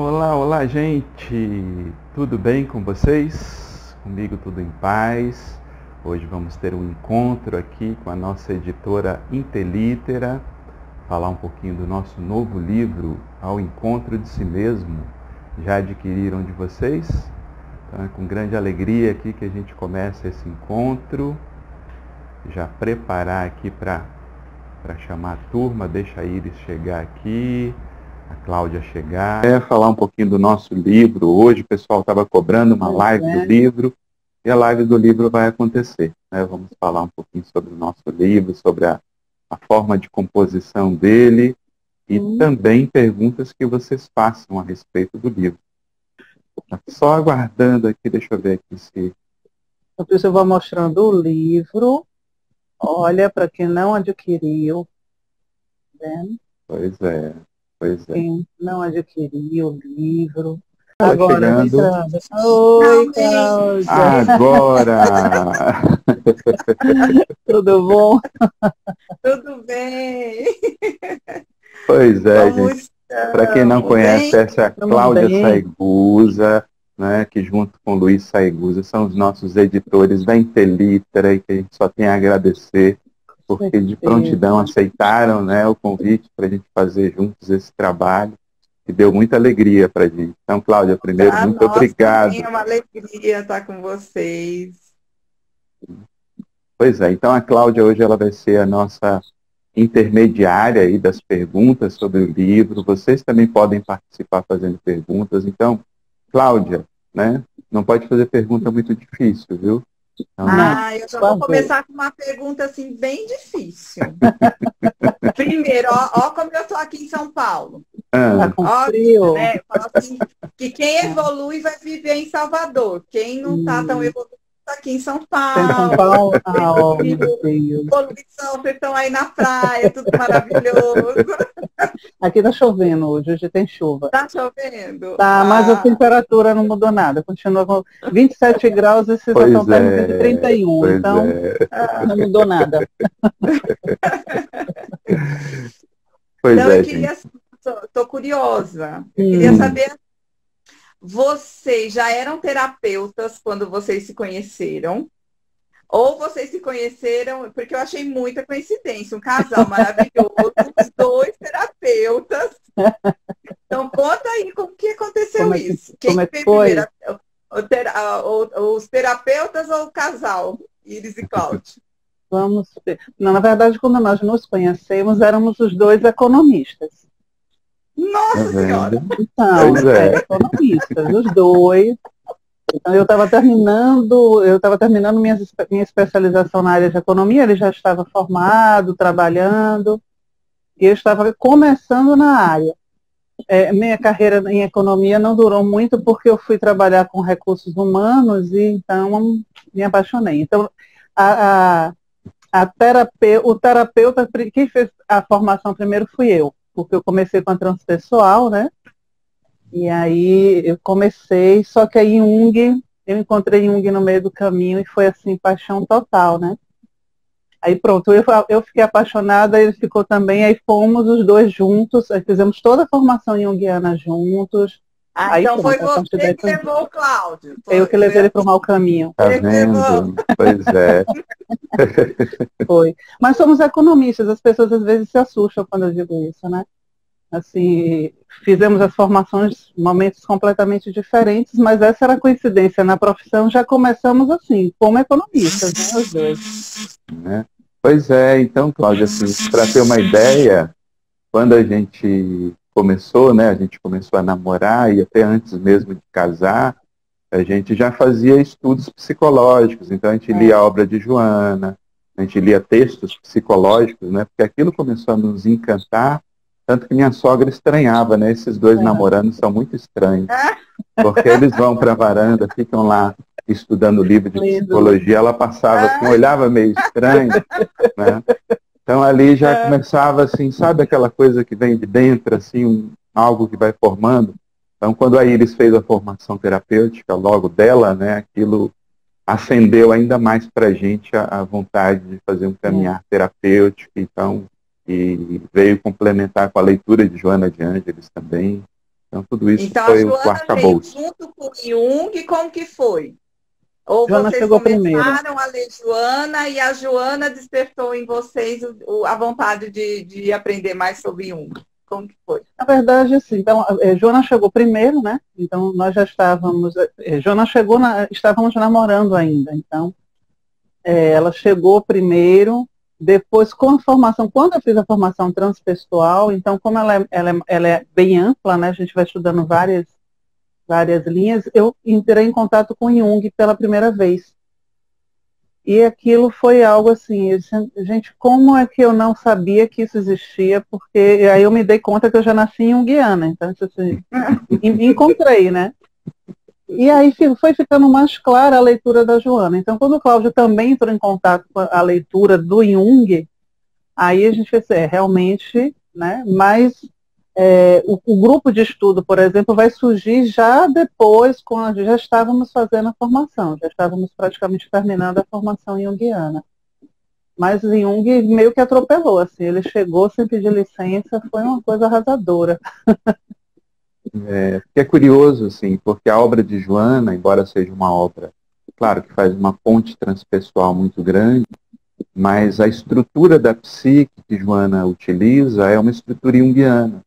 Olá, olá, gente! Tudo bem com vocês? Comigo tudo em paz. Hoje vamos ter um encontro aqui com a nossa editora Intelítera, falar um pouquinho do nosso novo livro, Ao Encontro de Si Mesmo. Já adquiriram de vocês? Então é com grande alegria aqui que a gente começa esse encontro. Já preparar aqui para chamar a turma, deixa a Iris chegar aqui Cláudia chegar. É falar um pouquinho do nosso livro. Hoje o pessoal estava cobrando uma live é. do livro e a live do livro vai acontecer. Né? Vamos falar um pouquinho sobre o nosso livro, sobre a, a forma de composição dele e hum. também perguntas que vocês façam a respeito do livro. Tá só aguardando aqui, deixa eu ver aqui se. Enquanto eu vou mostrando o livro. Olha, para quem não adquiriu. Vendo? Pois é. Pois é. Quem não adquiriu o livro. Tá Agora, chegando. Oi, Cláudia. Agora! Tudo bom? Tudo bem. Pois é, Como gente. Para quem não conhece, bem? essa é a Cláudia Saigusa, né, que junto com o Luiz Saigusa são os nossos editores da Intelitra e que a gente só tem a agradecer porque de prontidão aceitaram né, o convite para a gente fazer juntos esse trabalho e deu muita alegria para a gente. Então, Cláudia, primeiro, ah, muito nossa, obrigado. É uma alegria estar com vocês. Pois é, então a Cláudia hoje ela vai ser a nossa intermediária aí das perguntas sobre o livro. Vocês também podem participar fazendo perguntas. Então, Cláudia, né, não pode fazer pergunta muito difícil, viu? Então, ah, eu já vou começar com uma pergunta assim bem difícil. Primeiro, ó, ó, como eu estou aqui em São Paulo. Ah. Tá ó, frio. Né, assim, que quem evolui vai viver em Salvador. Quem não está tão hum. evoluído aqui em São Paulo. São Paulo, ah, oh, Poluição, vocês estão aí na praia, tudo maravilhoso. Aqui tá chovendo hoje, hoje tem chuva. Tá chovendo? Tá, ah. mas a temperatura não mudou nada, continua com 27 graus e vocês pois estão é, de 31, então é. não mudou nada. Pois então é, eu queria, tô, tô curiosa, eu hum. queria saber vocês já eram terapeutas quando vocês se conheceram? Ou vocês se conheceram, porque eu achei muita coincidência, um casal maravilhoso, os dois terapeutas. Então conta aí como que aconteceu como isso. Quem é que foi? Primeiro, os terapeutas ou o casal, Iris e Cláudio? Vamos ver. Não, na verdade, quando nós nos conhecemos, éramos os dois economistas. Nossa tá Senhora! Então, é. economistas, os dois. Então, eu estava terminando, eu estava terminando minha, minha especialização na área de economia, ele já estava formado, trabalhando, e eu estava começando na área. É, minha carreira em economia não durou muito porque eu fui trabalhar com recursos humanos e então me apaixonei. Então, a, a, a terapeuta, o terapeuta, quem fez a formação primeiro fui eu porque eu comecei com a transpessoal, né? E aí eu comecei, só que aí Jung, eu encontrei Jung no meio do caminho e foi assim, paixão total, né? Aí pronto, eu, eu fiquei apaixonada, ele ficou também, aí fomos os dois juntos, aí fizemos toda a formação junguiana juntos. Ah, aí, então pronto, foi você que levou o Cláudio. Foi, eu que levei ele para o mau caminho. Tá vendo? Pois é. foi. Mas somos economistas, as pessoas às vezes se assustam quando eu digo isso, né? Assim, fizemos as formações em momentos completamente diferentes, mas essa era a coincidência. Na profissão já começamos assim, como economistas, né, os dois. É. Pois é, então, Cláudia, assim, para ter uma ideia, quando a gente começou, né, a gente começou a namorar e até antes mesmo de casar, a gente já fazia estudos psicológicos, então a gente lia a obra de Joana, a gente lia textos psicológicos, né, porque aquilo começou a nos encantar tanto que minha sogra estranhava, né? Esses dois é. namorando são muito estranhos. Porque eles vão para a varanda, ficam lá estudando livro de psicologia, ela passava assim, olhava meio estranho, né? Então ali já é. começava assim, sabe aquela coisa que vem de dentro, assim, um, algo que vai formando. Então quando a Iris fez a formação terapêutica logo dela, né, aquilo acendeu ainda mais para a gente a, vontade de fazer um caminhar é. terapêutico. Então e veio complementar com a leitura de Joana de Ângeles também. Então tudo isso então, foi a o arcabouço. junto com o Jung, como que foi? Ou Joana vocês chegou começaram primeiro. a ler Joana e a Joana despertou em vocês o- o- a vontade de, de aprender mais sobre Jung? Como que foi? Na verdade, assim, então, eh, Joana chegou primeiro, né? Então nós já estávamos, eh, Joana chegou, na, estávamos namorando ainda, então eh, ela chegou primeiro, depois com a formação, quando eu fiz a formação transpessoal, então como ela é, ela é, ela é bem ampla, né? A gente vai estudando várias, várias linhas, eu entrei em contato com Jung pela primeira vez. E aquilo foi algo assim, disse, gente, como é que eu não sabia que isso existia? Porque aí eu me dei conta que eu já nasci em Guiana, então assim, me encontrei, né? E aí foi ficando mais clara a leitura da Joana. Então, quando o Cláudio também entrou em contato com a leitura do Jung, aí a gente fez, é, realmente, né? Mas é, o, o grupo de estudo, por exemplo, vai surgir já depois, quando já estávamos fazendo a formação, já estávamos praticamente terminando a formação junguiana. Mas o Jung meio que atropelou, assim, ele chegou sem pedir licença, foi uma coisa arrasadora. É, é curioso, assim, porque a obra de Joana, embora seja uma obra, claro, que faz uma ponte transpessoal muito grande, mas a estrutura da psique que Joana utiliza é uma estrutura junguiana.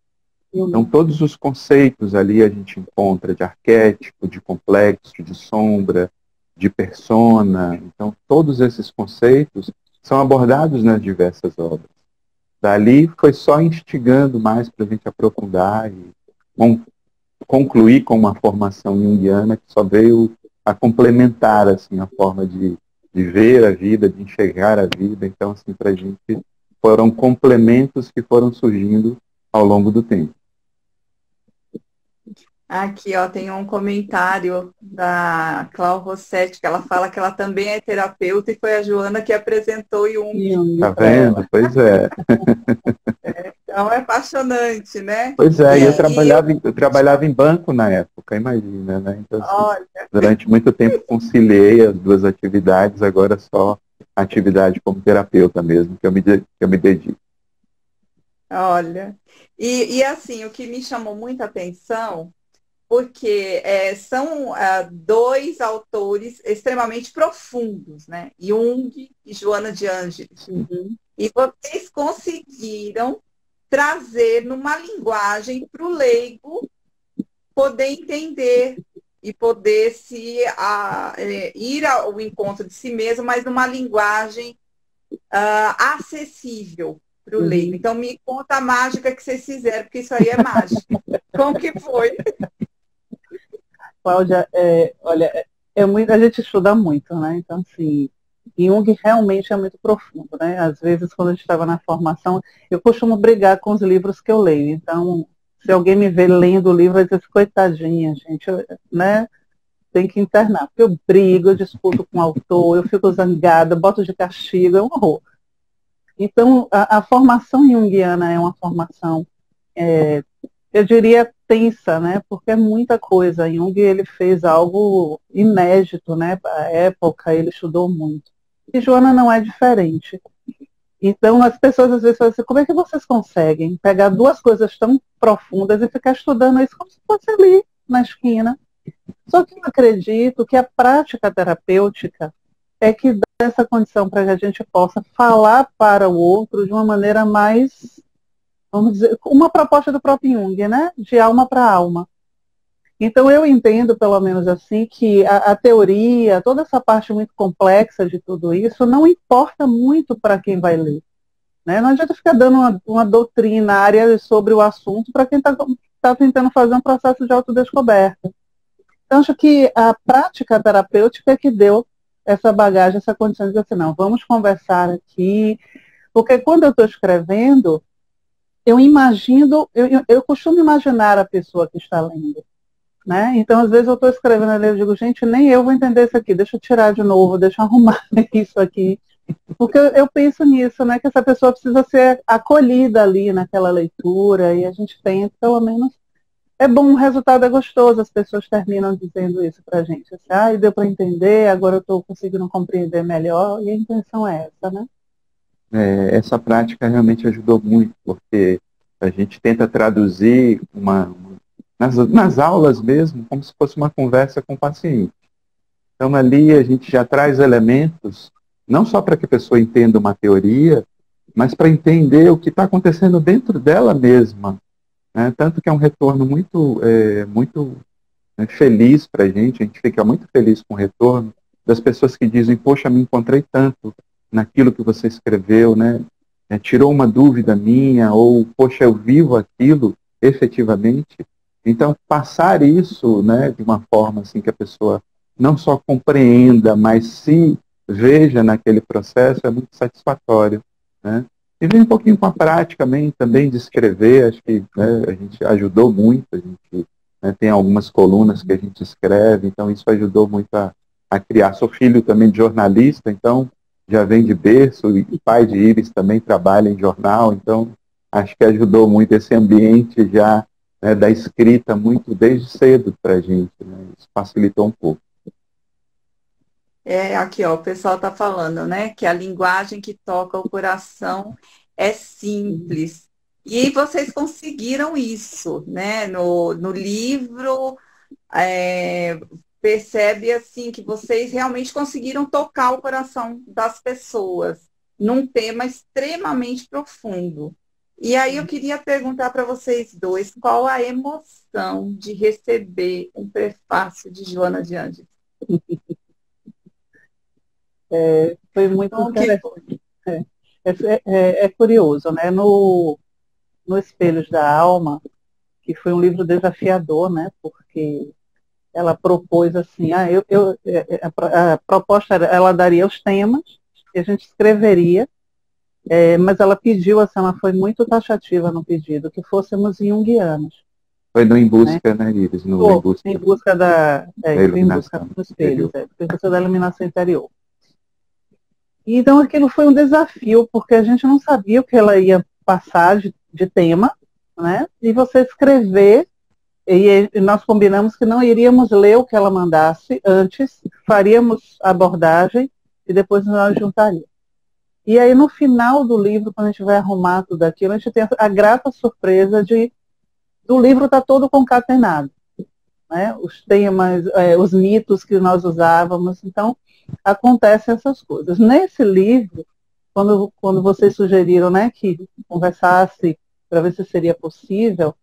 Então, todos os conceitos ali a gente encontra de arquétipo, de complexo, de sombra, de persona. Então, todos esses conceitos são abordados nas diversas obras. Dali foi só instigando mais para a gente aprofundar e con- concluir com uma formação junguiana que só veio a complementar assim, a forma de, de ver a vida, de enxergar a vida. Então, assim, para a gente foram complementos que foram surgindo ao longo do tempo. Aqui, ó, tem um comentário da Clau Rossetti, que ela fala que ela também é terapeuta e foi a Joana que apresentou Jung. Jung Tá vendo? Pois é. Então é apaixonante, né? Pois é, e E- eu trabalhava, em, eu trabalhava em banco na época, imagina, né? Então, assim, Olha, durante muito tempo conciliei as duas atividades, agora só a atividade como terapeuta mesmo, que eu me, que eu me dedico. olha. E, e assim, o que me chamou muita atenção, porque é, são ah, dois autores extremamente profundos, né? Jung e Joana de Ângeles. Uhum. E vocês conseguiram trazer numa linguagem para o leigo poder entender e poder se a- é, ir ao encontro de si mesmo, mas numa linguagem ah, acessível para o Uhum. leigo. Então me conta a mágica que vocês fizeram, porque isso aí é mágica. Como que foi? Cláudia, é, olha, é, é muito, a gente estuda muito, né? Então, assim, Jung realmente é muito profundo, né? Às vezes, quando a gente estava na formação, eu costumo brigar com os livros que eu leio. Então, se alguém me vê lendo o livro, dizer, assim, coitadinha, gente, eu- né? Tem que internar. Porque eu brigo, eu disputo com o autor, eu fico zangada, boto de castigo, é um horror. Então, a, a formação junguiana é uma formação, é, eu diria, tensa, né? Porque é muita coisa. Jung, ele fez algo inédito, né? A época, ele estudou muito. E Joana não é diferente. Então, as pessoas às vezes falam assim, como é que vocês conseguem pegar duas coisas tão profundas e ficar estudando isso como se fosse ali, na esquina? Só que eu acredito que a prática terapêutica é que dá essa condição para que a gente possa falar para o outro de uma maneira mais, vamos dizer, uma proposta do próprio Jung, né? De alma para alma. Então eu entendo, pelo menos assim, que a, a teoria, toda essa parte muito complexa de tudo isso, não importa muito para quem vai ler. Né? Não adianta ficar dando uma, uma doutrinária sobre o assunto para quem está tá tentando fazer um processo de autodescoberta. Então, acho que a prática terapêutica é que deu essa bagagem, essa condição de dizer assim, não, vamos conversar aqui, porque quando eu estou escrevendo, eu imagino, eu, eu, costumo imaginar a pessoa que está lendo. Né? Então, às vezes eu estou escrevendo ali, eu digo, gente, nem eu vou entender isso aqui, deixa eu tirar de novo, deixa eu arrumar isso aqui. Porque eu, eu penso nisso, né? Que essa pessoa precisa ser acolhida ali naquela leitura, e a gente tenta, pelo menos, é bom, o resultado é gostoso, as pessoas terminam dizendo isso pra gente. Assim, ah, deu para entender, agora eu estou conseguindo compreender melhor, e a intenção é essa, né? É, essa prática realmente ajudou muito, porque a gente tenta traduzir uma, nas, nas aulas mesmo, como se fosse uma conversa com o paciente. Então ali a gente já traz elementos, não só para que a pessoa entenda uma teoria, mas para entender o que está acontecendo dentro dela mesma. Né? Tanto que é um retorno muito, é, muito né, feliz para a gente, a gente fica muito feliz com o retorno das pessoas que dizem, poxa, me encontrei tanto naquilo que você escreveu, né? É, tirou uma dúvida minha, ou, poxa, eu vivo aquilo efetivamente. Então, passar isso né, de uma forma assim que a pessoa não só compreenda, mas se veja naquele processo é muito satisfatório. Né? E vem um pouquinho com a prática também, de escrever, acho que né, a gente ajudou muito, a gente né, tem algumas colunas que a gente escreve, então isso ajudou muito a, a criar. Sou filho também de jornalista, então já vem de berço, e pai de Iris também trabalha em jornal, então acho que ajudou muito esse ambiente já né, da escrita muito desde cedo para a gente, né? isso facilitou um pouco. É, aqui ó, o pessoal está falando, né, que a linguagem que toca o coração é simples. E vocês conseguiram isso, né? No, no livro, é, percebe assim que vocês realmente conseguiram tocar o coração das pessoas num tema extremamente profundo. E aí eu queria perguntar para vocês dois qual a emoção de receber um prefácio de Joana de Andes. É, foi muito então, interessante. É, é, é, é, curioso, né? No, no Espelhos da Alma, que foi um livro desafiador, né? Porque ela propôs assim, ah, eu, eu, é, é, a, proposta era, ela daria os temas, e a gente escreveria, é, mas ela pediu, assim, ela foi muito taxativa no pedido, que fôssemos junguianos. Foi no Em Busca, né, né Iris? No Pô, em Busca. Em busca da, é, da em busca dos espelhos, é, em busca da iluminação interior. Então aquilo foi um desafio, porque a gente não sabia o que ela ia passar de, de tema, né? E você escrever e nós combinamos que não iríamos ler o que ela mandasse antes, faríamos a abordagem e depois nós juntaríamos. E aí no final do livro, quando a gente vai arrumar tudo aquilo, a gente tem a grata surpresa de do livro estar tá todo concatenado. Né? Os temas, é, os mitos que nós usávamos. Então, acontecem essas coisas. Nesse livro, quando, quando vocês sugeriram né, que conversasse para ver se seria possível,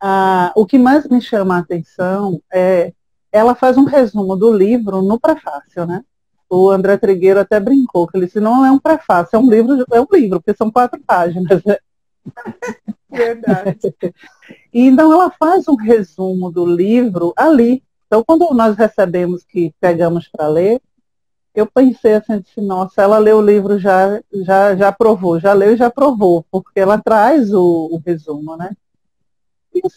ah, o que mais me chama a atenção é ela faz um resumo do livro no prefácio, né? O André Trigueiro até brincou, que ele disse, não é um prefácio, é um livro, é um livro, porque são quatro páginas. Né? Verdade. e então ela faz um resumo do livro ali. Então, quando nós recebemos que pegamos para ler, eu pensei assim, disse, nossa, ela leu o livro já, já, já aprovou, já leu e já aprovou, porque ela traz o, o resumo, né?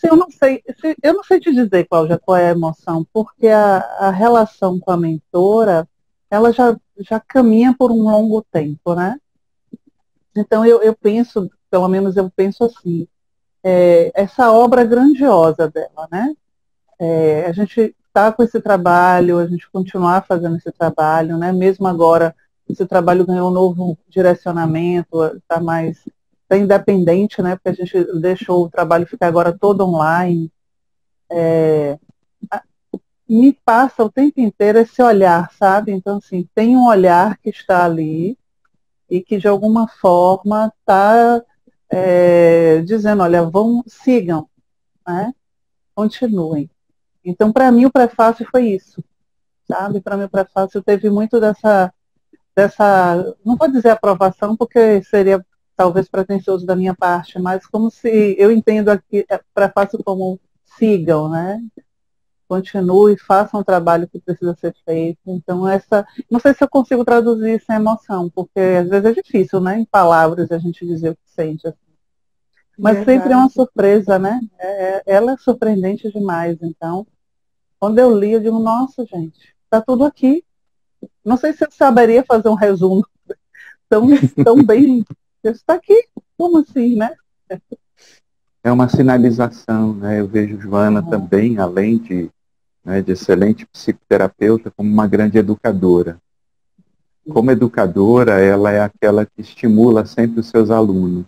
Eu não sei, eu não sei te dizer, Cláudia, qual é a emoção, porque a, a relação com a mentora, ela já, já caminha por um longo tempo, né? Então eu, eu penso, pelo menos eu penso assim, é, essa obra grandiosa dela, né? É, a gente está com esse trabalho, a gente continuar fazendo esse trabalho, né? Mesmo agora, esse trabalho ganhou um novo direcionamento, está mais independente, né? Porque a gente deixou o trabalho ficar agora todo online. É, me passa o tempo inteiro esse olhar, sabe? Então, assim, tem um olhar que está ali e que de alguma forma está é, dizendo, olha, vão, sigam, né? Continuem. Então, para mim, o prefácio foi isso, sabe? Para mim, o prefácio teve muito dessa, dessa, não vou dizer aprovação, porque seria talvez pretensioso da minha parte, mas como se eu entendo aqui, é, prefácio como sigam, né? Continue, façam o trabalho que precisa ser feito. Então, essa. Não sei se eu consigo traduzir em emoção, porque às vezes é difícil, né? Em palavras a gente dizer o que sente. Assim. Mas Verdade. sempre é uma surpresa, né? É, é, ela é surpreendente demais. Então, quando eu li, eu digo, nossa, gente, está tudo aqui. Não sei se eu saberia fazer um resumo tão, tão bem Está aqui. Como assim, né? É uma sinalização, né? Eu vejo Joana uhum. também, além de, né, de excelente psicoterapeuta, como uma grande educadora. Como educadora, ela é aquela que estimula sempre os seus alunos.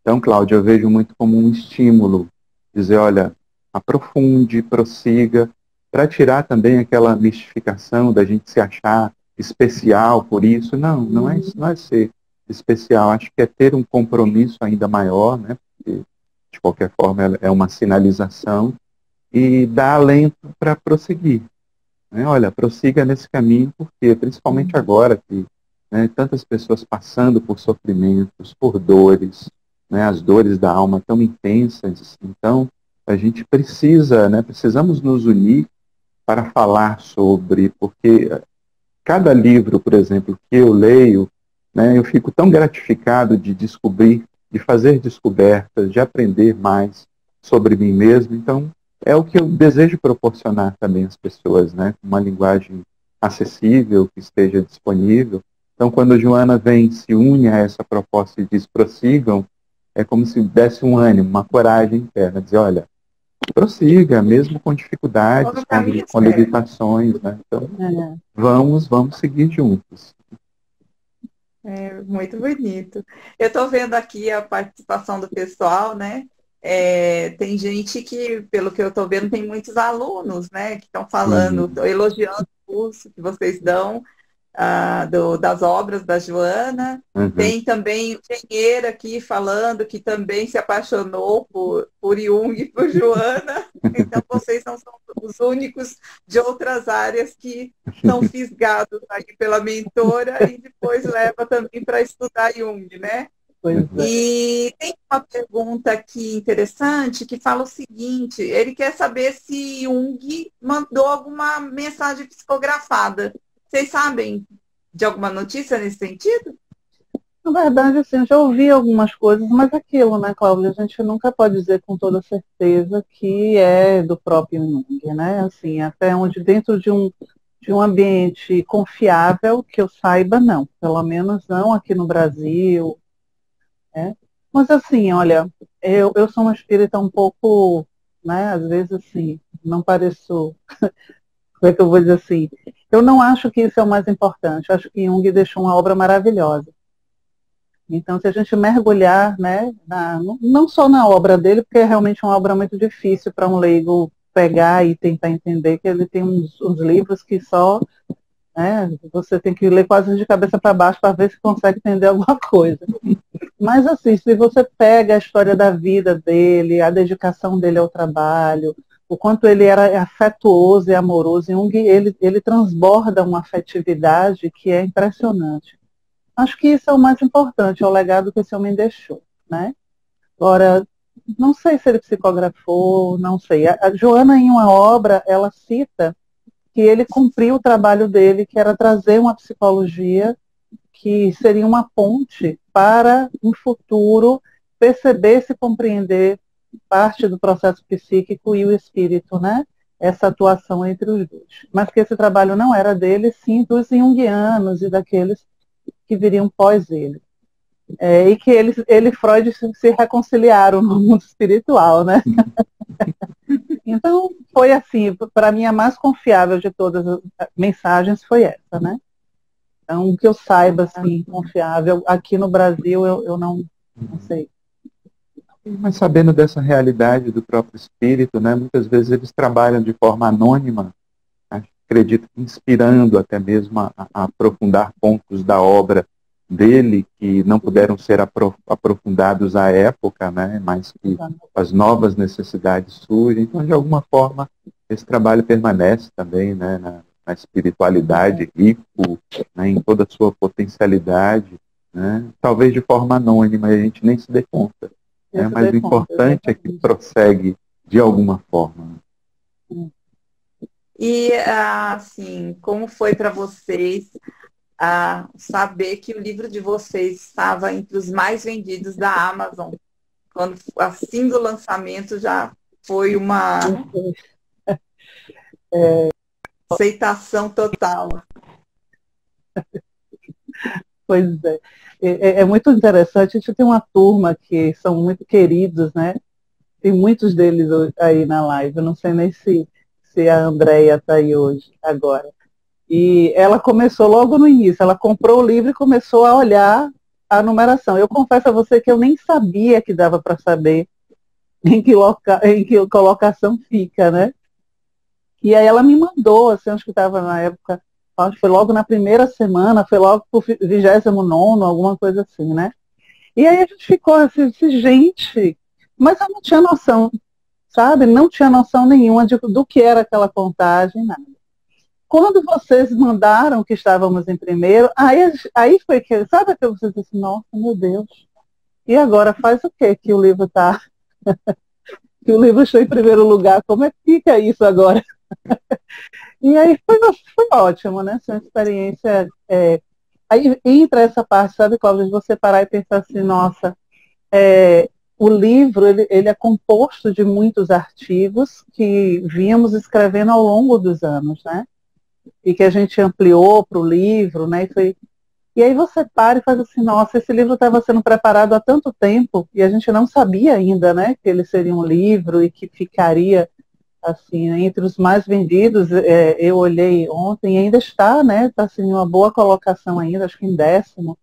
Então, Cláudia, eu vejo muito como um estímulo. Dizer, olha, aprofunde, prossiga, para tirar também aquela mistificação da gente se achar especial por isso. Não, não é, não é ser especial. Acho que é ter um compromisso ainda maior, né? Porque, de qualquer forma, é uma sinalização e dar alento para prosseguir. Né? Olha, prossiga nesse caminho, porque principalmente agora que né, tantas pessoas passando por sofrimentos, por dores, né, as dores da alma tão intensas, então a gente precisa, né, precisamos nos unir para falar sobre, porque cada livro, por exemplo, que eu leio, né, eu fico tão gratificado de descobrir, de fazer descobertas, de aprender mais sobre mim mesmo. Então, é o que eu desejo proporcionar também às pessoas, né? Uma linguagem acessível, que esteja disponível. Então, quando a Joana vem, se une a essa proposta e diz prossigam, é como se desse um ânimo, uma coragem interna, dizer, olha, prossiga, mesmo com dificuldades, com, com limitações, né? Então, é. vamos, vamos seguir juntos. É, muito bonito. Eu estou vendo aqui a participação do pessoal, né? É, tem gente que, pelo que eu estou vendo, tem muitos alunos, né? Que estão falando, uhum. elogiando o curso que vocês dão ah, do, das obras da Joana. Uhum. Tem também o engenheiro aqui falando que também se apaixonou por, por Jung e por Joana. Então, vocês não são os únicos de outras áreas que são fisgados aí pela mentora e depois leva também para estudar Jung, né? É. E tem uma pergunta aqui interessante que fala o seguinte: ele quer saber se Jung mandou alguma mensagem psicografada vocês sabem de alguma notícia nesse sentido? Na verdade, assim, já ouvi algumas coisas, mas aquilo, né, Cláudia, a gente nunca pode dizer com toda certeza que é do próprio Jung, né? Assim, até onde dentro de um, de um ambiente confiável, que eu saiba, não. Pelo menos não aqui no Brasil. Né? Mas assim, olha, eu, eu sou uma espírita um pouco, né, às vezes assim, não pareço, como é que eu vou dizer assim, eu não acho que isso é o mais importante. Eu acho que Jung deixou uma obra maravilhosa. Então, se a gente mergulhar, né, na, não só na obra dele, porque é realmente uma obra muito difícil para um leigo pegar e tentar entender, que ele tem uns, uns livros que só né, você tem que ler quase de cabeça para baixo para ver se consegue entender alguma coisa. Mas assim, se você pega a história da vida dele, a dedicação dele ao trabalho, o quanto ele era afetuoso e amoroso. Jung, ele, ele transborda uma afetividade que é impressionante. Acho que isso é o mais importante, é o legado que esse homem deixou, né? Agora, não sei se ele psicografou, não sei. A, a Joana, em uma obra, ela cita que ele cumpriu o trabalho dele, que era trazer uma psicologia que seria uma ponte para um futuro perceber se compreender parte do processo psíquico e o espírito, né? Essa atuação entre os dois. Mas que esse trabalho não era dele, sim dos junguianos e daqueles que viriam pós ele. É, e que ele, ele e Freud se, reconciliaram no mundo espiritual, né? então, foi assim, para mim a mais confiável de todas as mensagens foi essa, né? Então, que eu saiba, assim, confiável, aqui no Brasil eu, eu não, não sei. Mas sabendo dessa realidade do próprio espírito, né, muitas vezes eles trabalham de forma anônima, acredito que inspirando até mesmo a, a, aprofundar pontos da obra dele que não puderam ser aprof aprofundados à época, né, mas que as novas necessidades surgem. Então, de alguma forma, esse trabalho permanece também né, na, na espiritualidade, rico né, em toda a sua potencialidade, né, talvez de forma anônima, e a gente nem se dê conta. Né? Mas o importante é que prossegue de alguma forma. E, assim, como foi para vocês uh, saber que o livro de vocês estava entre os mais vendidos da Amazon? Quando, assim do lançamento, já foi uma é... aceitação total. Pois é. É, é, é, muito interessante. A gente tem uma turma que são muito queridos, né? Tem muitos deles aí na live. Eu não sei nem se, se a Andrea está aí hoje, agora. E ela começou logo no início. Ela comprou o livro e começou a olhar a numeração. Eu confesso a você que eu nem sabia que dava para saber em que, loca, em que colocação fica, né? E aí ela me mandou, assim, acho que estava na época, acho que foi logo na primeira semana, foi logo pro 29 alguma coisa assim, né? E aí a gente ficou assim, gente, mas eu não tinha noção, sabe? Não tinha noção nenhuma de, do que era aquela contagem, nada. Quando vocês mandaram que estávamos em primeiro, aí, aí foi que, sabe que vocês disse, nossa, meu Deus, e agora faz o que que o livro está? que o livro está em primeiro lugar, como é que fica isso agora? e aí foi, foi ótimo, né? Foi uma experiência. É, aí entra essa parte, sabe, Cláudia, de você parar e pensar assim, nossa, é, o livro ele, ele, é composto de muitos artigos que vínhamos escrevendo ao longo dos anos, né? E que a gente ampliou para o livro, né? E, foi... e aí você para e faz assim, nossa, esse livro estava sendo preparado há tanto tempo e a gente não sabia ainda, né? Que ele seria um livro e que ficaria assim, entre os mais vendidos, é, eu olhei ontem, ainda está, né? Está assim, uma boa colocação ainda, acho que em décimo.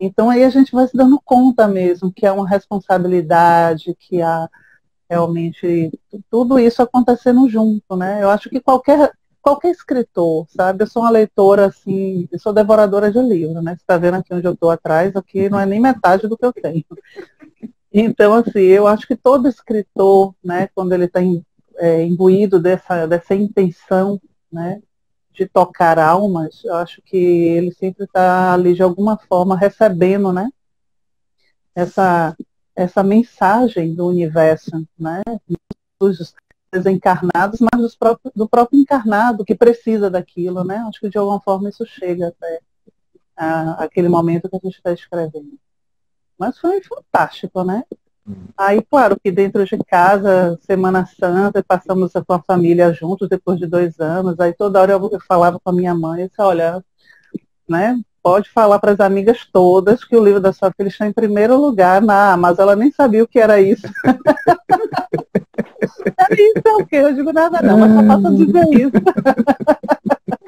Então aí a gente vai se dando conta mesmo que é uma responsabilidade, que há realmente tudo isso acontecendo junto, né? Eu acho que qualquer qualquer escritor, sabe? Eu sou uma leitora assim, eu sou devoradora de livro, né? Você está vendo aqui onde eu estou atrás, aqui não é nem metade do que eu tenho. Então, assim, eu acho que todo escritor, né, quando ele está é, imbuído dessa, dessa intenção né, de tocar almas, eu acho que ele sempre está ali de alguma forma recebendo né, essa, essa mensagem do universo, né, dos desencarnados, mas dos próprios, do próprio encarnado que precisa daquilo. Né? Acho que de alguma forma isso chega até a, aquele momento que a gente está escrevendo. Mas foi fantástico, né? Aí, claro, que dentro de casa, Semana Santa, passamos com a família juntos depois de dois anos. Aí toda hora eu falava com a minha mãe, eu disse, olha, né, pode falar para as amigas todas que o livro da sua filha está em primeiro lugar na mas ela nem sabia o que era isso. isso é o quê? Eu digo nada não, mas só posso dizer isso.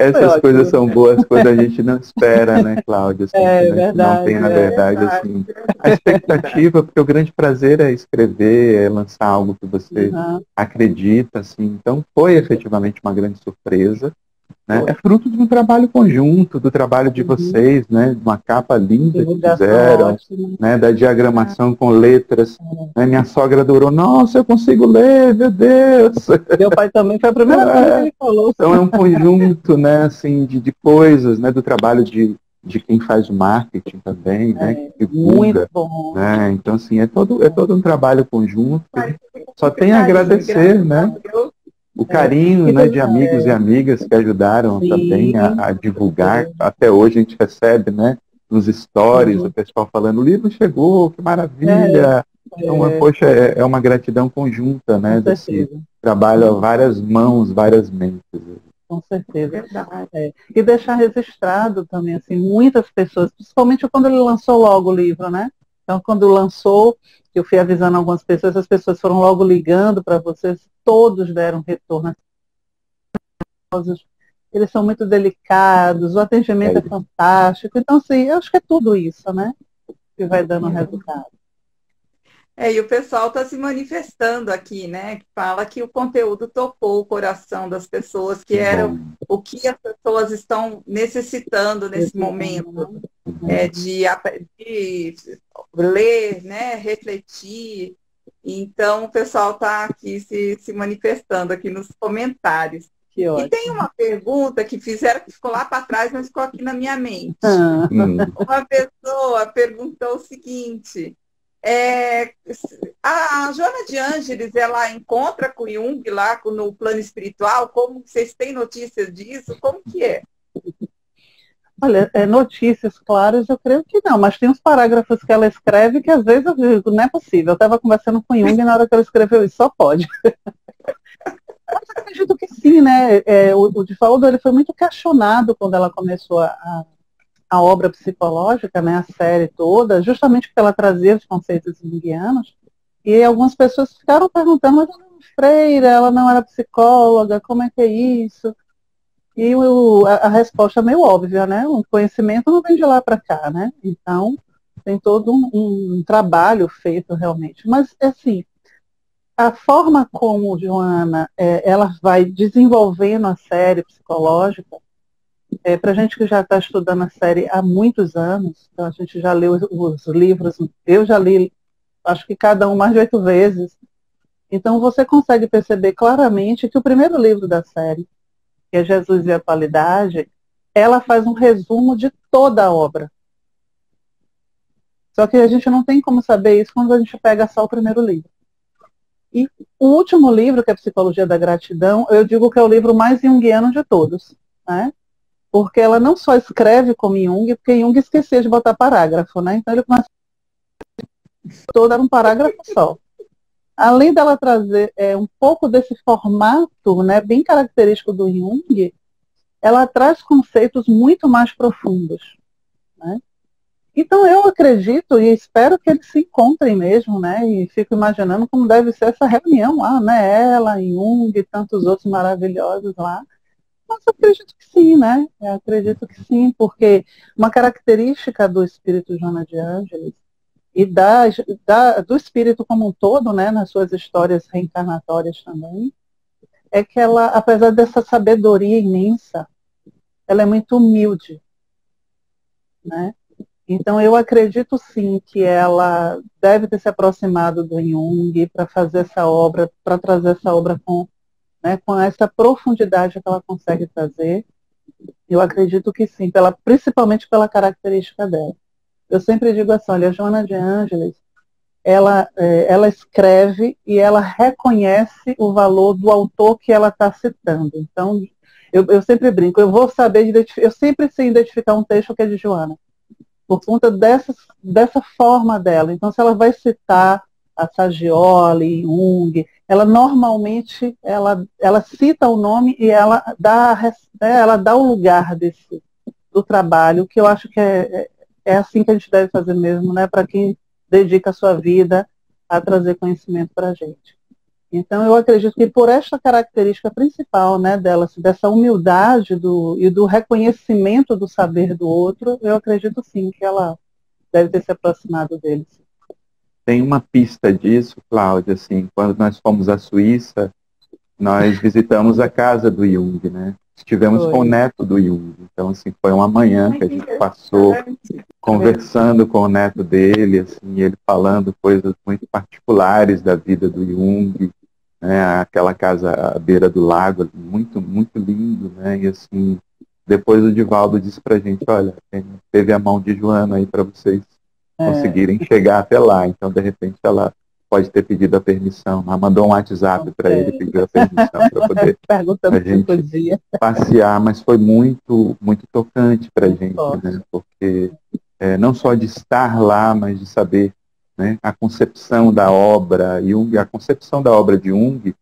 Essas coisas são boas quando a gente não espera, né, Cláudia? Assim, é verdade. Não tem, na é verdade, verdade. assim, a expectativa, porque o grande prazer é escrever, é lançar algo que você uhum. acredita, assim. Então, foi efetivamente uma grande surpresa. Né? É fruto de um trabalho conjunto, do trabalho de uhum. vocês, né? De uma capa linda que fizeram, né? da diagramação é. com letras. É. Né? Minha sogra adorou, nossa, eu consigo ler, meu Deus! Meu pai também foi a primeira é. que ele falou. Então é um conjunto, né, assim, de, de coisas, né? Do trabalho de, de quem faz o marketing também, né? É, que divulga, muito bom. Né? Então, assim, é todo, é todo um trabalho conjunto. Só tem a agradecer, né? O carinho é, né, de amigos é. e amigas que ajudaram Sim. também a, a divulgar. É. Até hoje a gente recebe, né, nos stories, uhum. o pessoal falando, o livro chegou, que maravilha. É, então, é. poxa, é, é, uma gratidão conjunta, né, desse trabalho a várias mãos, várias mentes. Com certeza. É. E deixar registrado também, assim, muitas pessoas, principalmente quando ele lançou logo o livro, né? Então, quando lançou, eu fui avisando algumas pessoas, as pessoas foram logo ligando para vocês, todos deram retorno. Eles são muito delicados, o atendimento é, é fantástico. Então, assim, eu acho que é tudo isso, né? Que vai dando é. resultado. É, e o pessoal está se manifestando aqui, né? Que fala que o conteúdo topou o coração das pessoas, que era o que as pessoas estão necessitando nesse momento. É, de, de ler, né? Refletir. Então, o pessoal está aqui se, se manifestando aqui nos comentários. E tem uma pergunta que fizeram que ficou lá para trás, mas ficou aqui na minha mente. Ah. Uma pessoa perguntou o seguinte: é, a Joana de Ângeles, ela encontra com Jung lá no plano espiritual? Como vocês têm notícias disso? Como que é? Olha, é, notícias claras eu creio que não, mas tem uns parágrafos que ela escreve que às vezes eu digo, não é possível. Eu estava conversando com Jung e na hora que ela escreveu isso, só pode. eu acredito que sim, né? É, o, o Divaldo ele foi muito questionado quando ela começou a a obra psicológica, né, a série toda, justamente porque ela trazia os conceitos junguianos, e algumas pessoas ficaram perguntando, mas ela é freira, ela não era psicóloga, como é que é isso? E o, a, a, resposta é meio óbvia, né? O conhecimento não vem de lá para cá, né? Então, Tem todo um, um trabalho feito realmente. Mas, assim, a forma como Joana é, ela vai desenvolvendo a série psicológica, é, para gente que já está estudando a série há muitos anos, então a gente já leu os, os livros, eu já li, acho que cada um mais de oito vezes. Então você consegue perceber claramente que o primeiro livro da série, que é Jesus e a Atualidade, ela faz um resumo de toda a obra. Só que a gente não tem como saber isso quando a gente pega só o primeiro livro. E o último livro, que é Psicologia da Gratidão, eu digo que é o livro mais junguiano de todos. Né? Porque ela não só escreve como Jung, porque Jung esquecia de botar parágrafo, né? Então ele começa todo era um parágrafo só. Além dela trazer é, um pouco desse formato, né, bem característico do Jung, ela traz conceitos muito mais profundos. Né? Então eu acredito e espero que eles se encontrem mesmo, né? E fico imaginando como deve ser essa reunião lá, né? Ela, Jung e tantos outros maravilhosos lá. Mas eu acredito que sim, né? Eu acredito que sim, porque uma característica do espírito Joana de Ângeles e da, do espírito como um todo, né, nas suas histórias reencarnatórias também, é que ela, apesar dessa sabedoria imensa, ela é muito humilde, né? Então eu acredito sim que ela deve ter se aproximado do Jung para fazer essa obra, para trazer essa obra com, né, com essa profundidade que ela consegue trazer. Eu acredito que sim, pela, principalmente pela característica dela. Eu sempre digo assim, olha, a Joana de Ângeles, ela, é, ela escreve e ela reconhece o valor do autor que ela está citando. Então, eu, eu, sempre brinco, eu vou saber eu sempre sei identificar um texto que é de Joana, por conta dessa, dessa forma dela. Então, se ela vai citar a Sagioli, Jung, ela normalmente ela, ela cita o nome e ela dá, né, ela dá o lugar desse, do trabalho, que eu acho que é, é assim que a gente deve fazer mesmo, né? Para quem dedica a sua vida a trazer conhecimento para a gente. Então, eu acredito que por esta característica principal né, dela, assim, dessa humildade do, e do reconhecimento do saber do outro, eu acredito sim que ela deve ter se aproximado dele. Tem uma pista disso, Cláudia, assim, quando nós fomos à Suíça, nós visitamos a casa do Jung, né? Estivemos foi. com o neto do Jung. Então, assim, foi uma manhã que a gente passou conversando com o neto dele, assim, ele falando coisas muito particulares da vida do Jung, né, aquela casa à beira do lago, muito, muito lindo, né, e assim, depois o Divaldo disse pra gente, olha, teve a mão de Joana aí para vocês é. conseguirem chegar até lá, então de repente ela pode ter pedido a permissão. Ela mandou um WhatsApp para ele, pediu a permissão para poder a gente passear, mas foi muito, muito tocante para a gente, né? porque é, não só de estar lá, mas de saber né, a concepção da obra, Jung, a concepção da obra de Jung,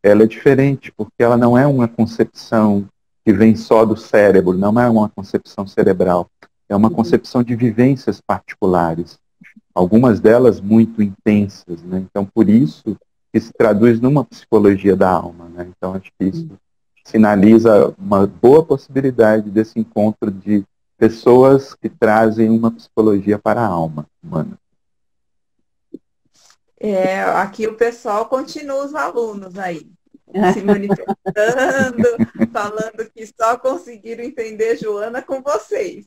ela é diferente, porque ela não é uma concepção que vem só do cérebro, não é uma concepção cerebral, é uma uhum. concepção de vivências particulares algumas delas muito intensas, né? Então, por isso que se traduz numa psicologia da alma, né? Então, acho que isso sinaliza uma boa possibilidade desse encontro de pessoas que trazem uma psicologia para a alma humana. É, aqui o pessoal continua os alunos aí se manifestando, falando que só conseguiram entender Joana com vocês.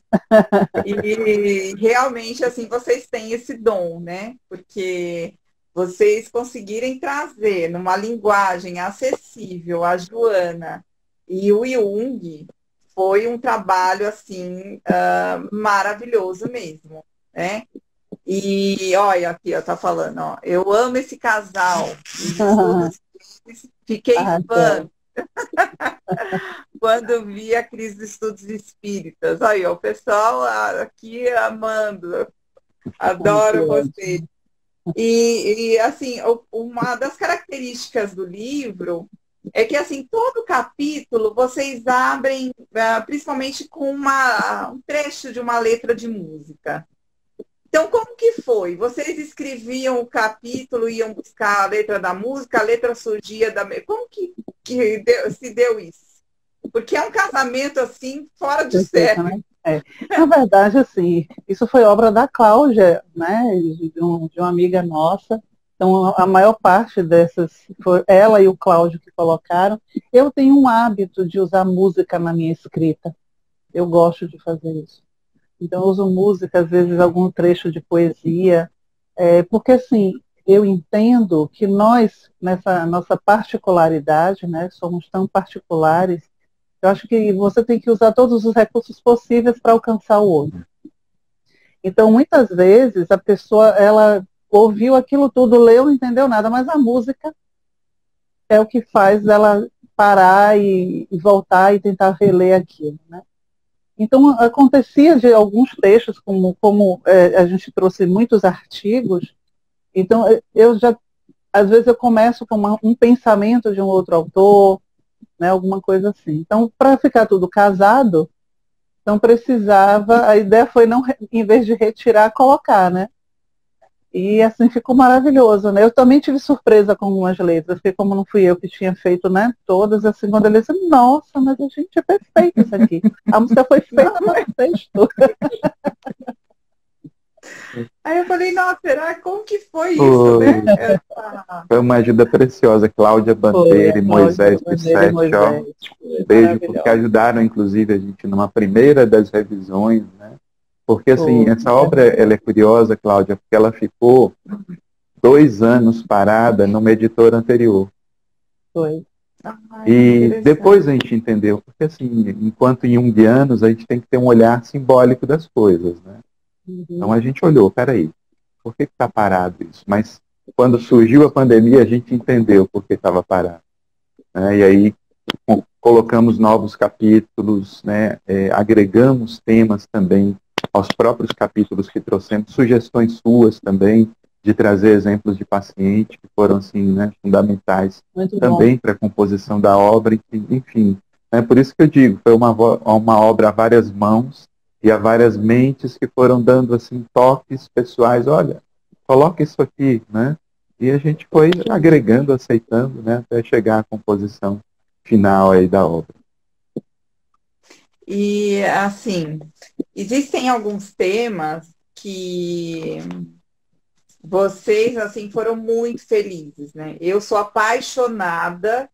E realmente, assim, vocês têm esse dom, né? Porque vocês conseguirem trazer numa linguagem acessível a Joana e o Jung foi um trabalho, assim, uh, maravilhoso mesmo, né? E olha aqui, ó, tá falando, ó, eu amo esse casal. Fiquei ah, fã quando vi a crise dos estudos espíritas. Aí, ó, o pessoal aqui amando. Adoro você. E, e, assim, uma das características do livro é que, assim, todo capítulo vocês abrem, ah, principalmente com uma, um trecho de uma letra de música. Então, como que foi? Vocês escreviam o capítulo, iam buscar a letra da música, a letra surgia da. Como que, que deu, se deu isso? Porque é um casamento assim, fora de série. É, na verdade, assim, isso foi obra da Cláudia, né, de, um, de uma amiga nossa. Então, a maior parte dessas foi ela e o Cláudio que colocaram. Eu tenho um hábito de usar música na minha escrita. Eu gosto de fazer isso. Então, eu uso música, às vezes, algum trecho de poesia, é, porque, assim, eu entendo que nós, nessa nossa particularidade, né, somos tão particulares, eu acho que você tem que usar todos os recursos possíveis para alcançar o outro. Então, muitas vezes, a pessoa, ela ouviu aquilo tudo, leu, não entendeu nada, mas a música é o que faz ela parar e, e voltar e tentar reler aquilo, né? Então, acontecia de alguns textos, como, como é, a gente trouxe muitos artigos, então eu já, às vezes eu começo com uma, um pensamento de um outro autor, né, alguma coisa assim. Então, para ficar tudo casado, então precisava, a ideia foi não, em vez de retirar, colocar, né? E assim ficou maravilhoso, né? Eu também tive surpresa com algumas letras, porque como não fui eu que tinha feito, né, todas, assim, quando ele disse, nossa, mas a gente é perfeito isso aqui. A música foi feita no texto. Aí eu falei, nossa, será como que foi, isso, né? Foi uma ajuda preciosa, Cláudia Bandeira e Moisés Pissete, ó. Beijo, porque ajudaram, inclusive, a gente numa primeira das revisões, né? Porque, assim, essa obra, ela é curiosa, Cláudia, porque ela ficou dois anos parada numa editora anterior. Foi. e depois a gente entendeu, porque assim, enquanto junguianos, a gente tem que ter um olhar simbólico das coisas, né? Uhum. Então a gente olhou, peraí, por que está parado isso? Mas quando surgiu a pandemia, a gente entendeu por que estava parado. Né? E aí colocamos novos capítulos, né? É, agregamos temas também aos próprios capítulos que trouxemos, sugestões suas também, de trazer exemplos de paciente que foram assim, né, fundamentais Muito também para a composição da obra, enfim. É por isso que eu digo, foi uma, uma obra a várias mãos, e a várias mentes que foram dando assim toques pessoais, olha, coloca isso aqui, né? E a gente foi agregando, aceitando, né, até chegar à composição final aí da obra. E assim, existem alguns temas que vocês assim foram muito felizes, né? Eu sou apaixonada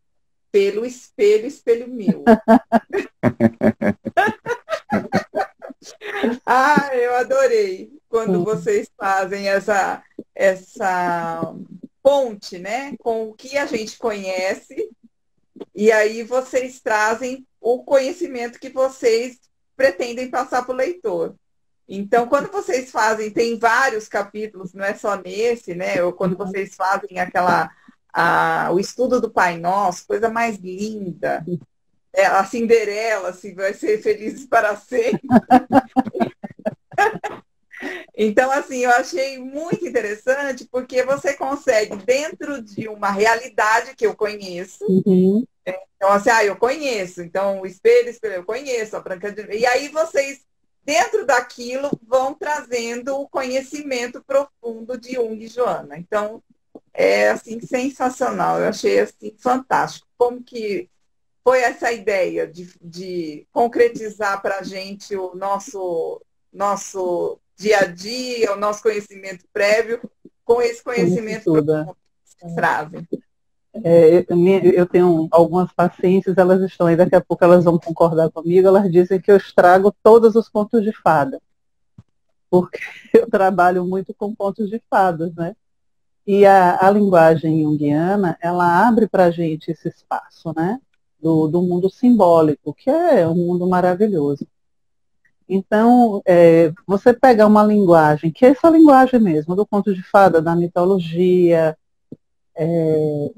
pelo espelho, espelho meu. ah, eu adorei quando vocês fazem essa, essa ponte, né, com o que a gente conhece, e aí vocês trazem o conhecimento que vocês pretendem passar para o leitor. Então, quando vocês fazem, tem vários capítulos, não é só nesse, né? Ou quando vocês fazem aquela a, o estudo do Pai Nosso, coisa mais linda é, a Cinderela, assim, vai ser feliz para sempre. então, assim, eu achei muito interessante porque você consegue, dentro de uma realidade que eu conheço, uhum. Então, assim, ah, eu conheço, então o espelho, espelho, eu conheço, a Branca de... E aí vocês, dentro daquilo, vão trazendo o conhecimento profundo de Jung e Joana. Então, é, assim, sensacional. Eu achei, assim, fantástico. Como que foi essa ideia de, de concretizar para a gente o nosso, nosso dia a dia, o nosso conhecimento prévio, com esse conhecimento que é. trazem. É, eu tenho algumas pacientes, elas estão aí, daqui a pouco elas vão concordar comigo, elas dizem que eu estrago todos os contos de fada. Porque eu trabalho muito com contos de fadas, né? E a, a linguagem junguiana, ela abre para a gente esse espaço, né? do, do mundo simbólico, que é um mundo maravilhoso. Então, é, você pega uma linguagem, que é essa linguagem mesmo, do conto de fada, da mitologia, é,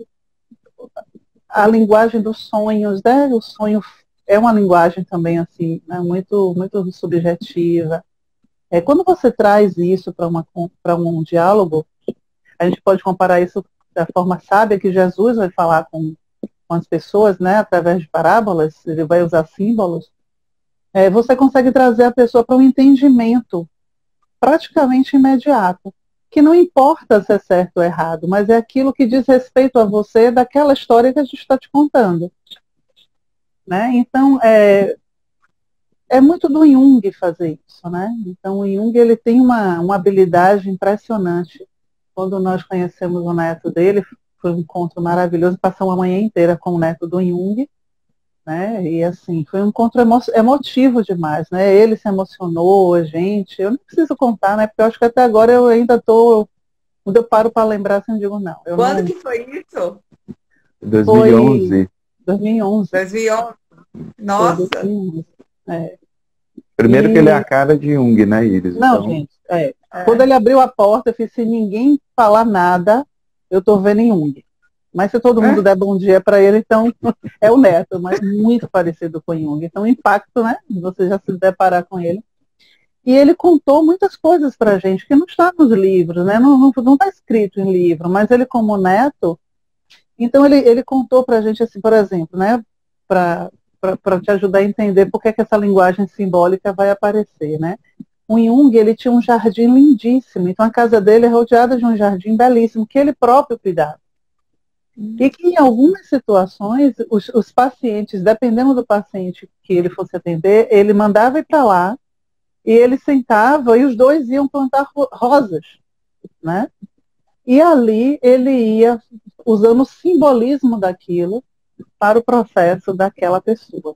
a linguagem dos sonhos, né? O sonho é uma linguagem também assim, né? muito, muito subjetiva. É, quando você traz isso para um diálogo, a gente pode comparar isso da forma sábia que Jesus vai falar com, com as pessoas, né, através de parábolas, ele vai usar símbolos, é, você consegue trazer a pessoa para um entendimento praticamente imediato, que não importa se é certo ou errado, mas é aquilo que diz respeito a você daquela história que a gente está te contando. Né? Então, é, é muito do Jung fazer isso, né? Então o Jung ele tem uma, uma habilidade impressionante. Quando nós conhecemos o neto dele, foi um encontro maravilhoso, passamos a manhã inteira com o neto do Jung, né? E assim, foi um encontro emo emotivo demais, né? Ele se emocionou, a gente, eu não preciso contar, né? Porque eu acho que até agora eu ainda estou, quando eu paro para lembrar, assim, eu digo não. Eu Quando não... que foi isso? 2011. Foi 2011. 2011. Nossa. 2011. É. Primeiro e... que ele é a cara de Jung, né, Iris? Não, então... gente, é. é. Quando ele abriu a porta, eu fiz, se ninguém falar nada, eu tô vendo em Jung. Mas se todo mundo é? der bom dia para ele, então é o neto, mas muito parecido com Jung. Então, o impacto, né? Você já se deparar com ele. E ele contou muitas coisas para a gente que não está nos livros, né? Não está tá escrito em livro, mas ele como neto, então ele, ele contou para a gente assim, por exemplo, né? Para te ajudar a entender por que, é que essa linguagem simbólica vai aparecer, né? O Jung, ele tinha um jardim lindíssimo, então a casa dele é rodeada de um jardim belíssimo, que ele próprio cuidava. E que em algumas situações, os, os, pacientes, dependendo do paciente que ele fosse atender, ele mandava ir para lá e ele sentava e os dois iam plantar rosas, né? E ali ele ia usando o simbolismo daquilo para o processo daquela pessoa.